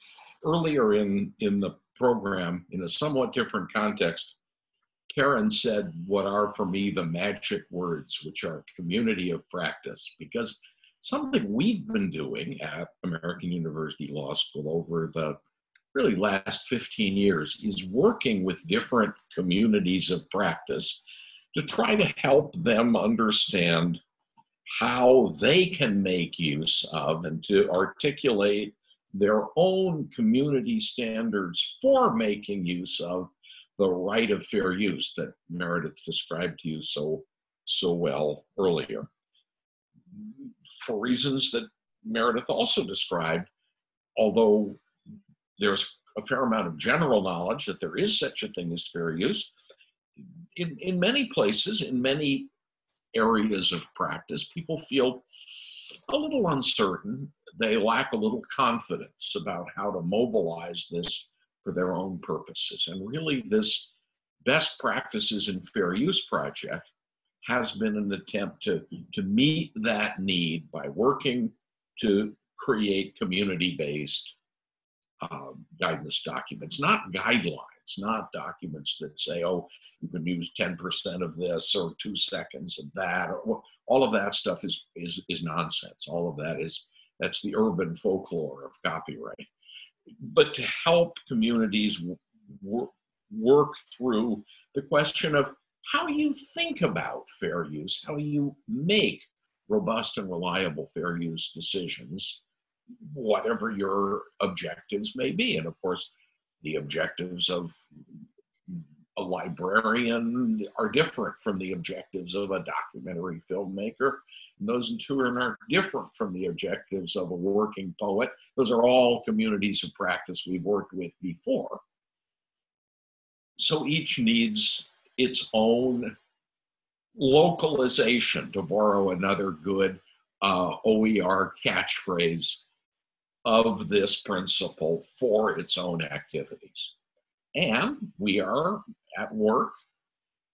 Earlier in, in the program, in a somewhat different context, Karen said what are for me the magic words, which are community of practice, because something we've been doing at American University Law School over the really last 15 years is working with different communities of practice to try to help them understand how they can make use of and to articulate their own community standards for making use of the right of fair use that Meredith described to you so so well earlier. For reasons that Meredith also described, although there's a fair amount of general knowledge that there is such a thing as fair use, in, in many places, in many areas of practice, people feel a little uncertain. They lack a little confidence about how to mobilize this for their own purposes. And really, this best practices in fair use project has been an attempt to, to meet that need by working to create community based uh, guidance documents, not guidelines, not documents that say, oh, you can use 10% of this or two seconds of that. Or, all of that stuff is, is, is nonsense. All of that is, that's the urban folklore of copyright. But to help communities work through the question of how you think about fair use, how you make robust and reliable fair use decisions, whatever your objectives may be. And of course, the objectives of a librarian are different from the objectives of a documentary filmmaker. And those two are different from the objectives of a working poet. Those are all communities of practice we've worked with before. So each needs its own localization, to borrow another good uh, OER catchphrase of this principle for its own activities. And we are at work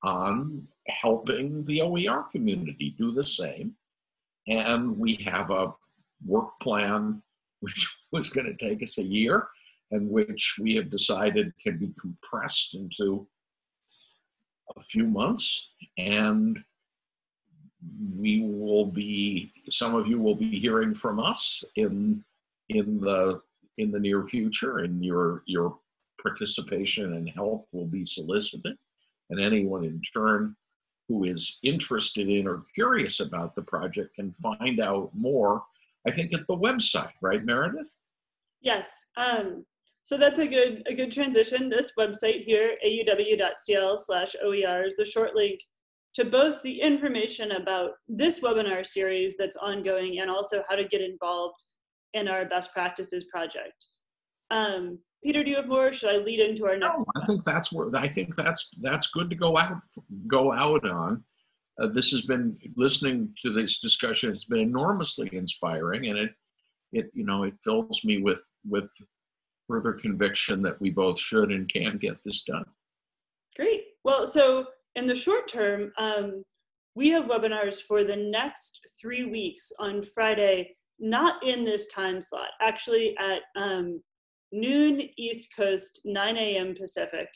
on helping the OER community do the same. And we have a work plan which was going to take us a year and which we have decided can be compressed into a few months. And we will be, some of you will be hearing from us in, in the in the near future in your your participation and help will be solicited. And anyone in turn who is interested in or curious about the project can find out more i think at the website right meredith? Yes um, so that's a good a good transition. This website here auw.cl slash oer is the short link to both the information about this webinar series that's ongoing and also how to get involved in our best practices project. Um, Peter, do you have more? should I lead into our next? No, I think that's where I think that's that's good to go out go out on. Uh, this has been listening to this discussion. It's been enormously inspiring, and it it you know it fills me with with further conviction that we both should and can get this done. Great. Well, so in the short term, um, we have webinars for the next three weeks on Friday, not in this time slot, actually at um, noon East Coast, 9 a.m. Pacific.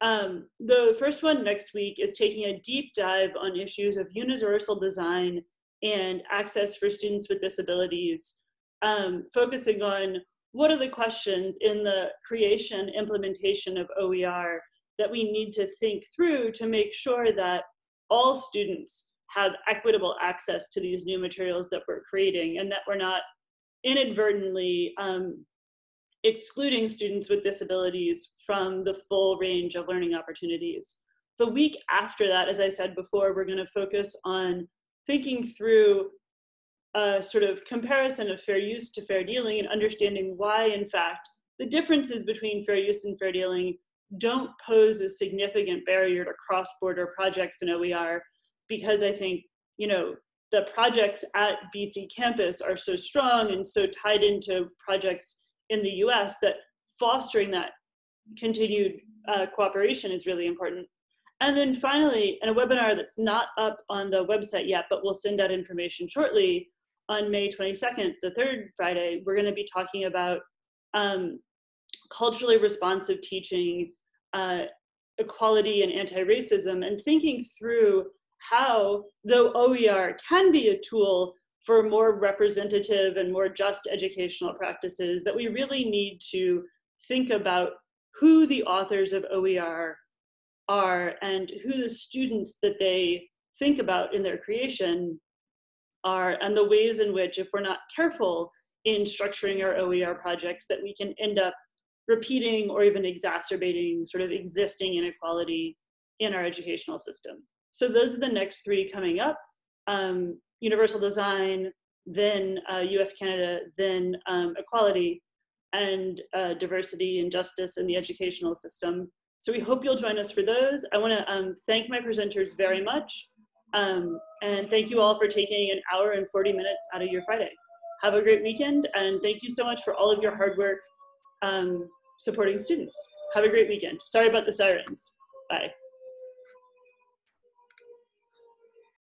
Um, the first one next week is taking a deep dive on issues of universal design and access for students with disabilities, um, focusing on what are the questions in the creation, implementation of OER that we need to think through to make sure that all students have equitable access to these new materials that we're creating and that we're not inadvertently um, excluding students with disabilities from the full range of learning opportunities. The week after that, as I said before, we're going to focus on thinking through a sort of comparison of fair use to fair dealing and understanding why, in fact, the differences between fair use and fair dealing don't pose a significant barrier to cross-border projects in OER because I think, you know, the projects at BCcampus are so strong and so tied into projects in the US that fostering that continued uh, cooperation is really important. And then finally, in a webinar that's not up on the website yet, but we'll send out information shortly on May 22nd, the third Friday, we're going to be talking about um, culturally responsive teaching, uh, equality and anti-racism, and thinking through how, though OER can be a tool for more representative and more just educational practices that we really need to think about who the authors of OER are and who the students that they think about in their creation are and the ways in which if we're not careful in structuring our OER projects that we can end up repeating or even exacerbating sort of existing inequality in our educational system. So those are the next three coming up. Um, universal design, then uh, US Canada, then um, equality and uh, diversity and justice in the educational system. So we hope you'll join us for those. I wanna um, thank my presenters very much. Um, and thank you all for taking an hour and 40 minutes out of your Friday. Have a great weekend and thank you so much for all of your hard work um, supporting students. Have a great weekend. Sorry about the sirens. Bye.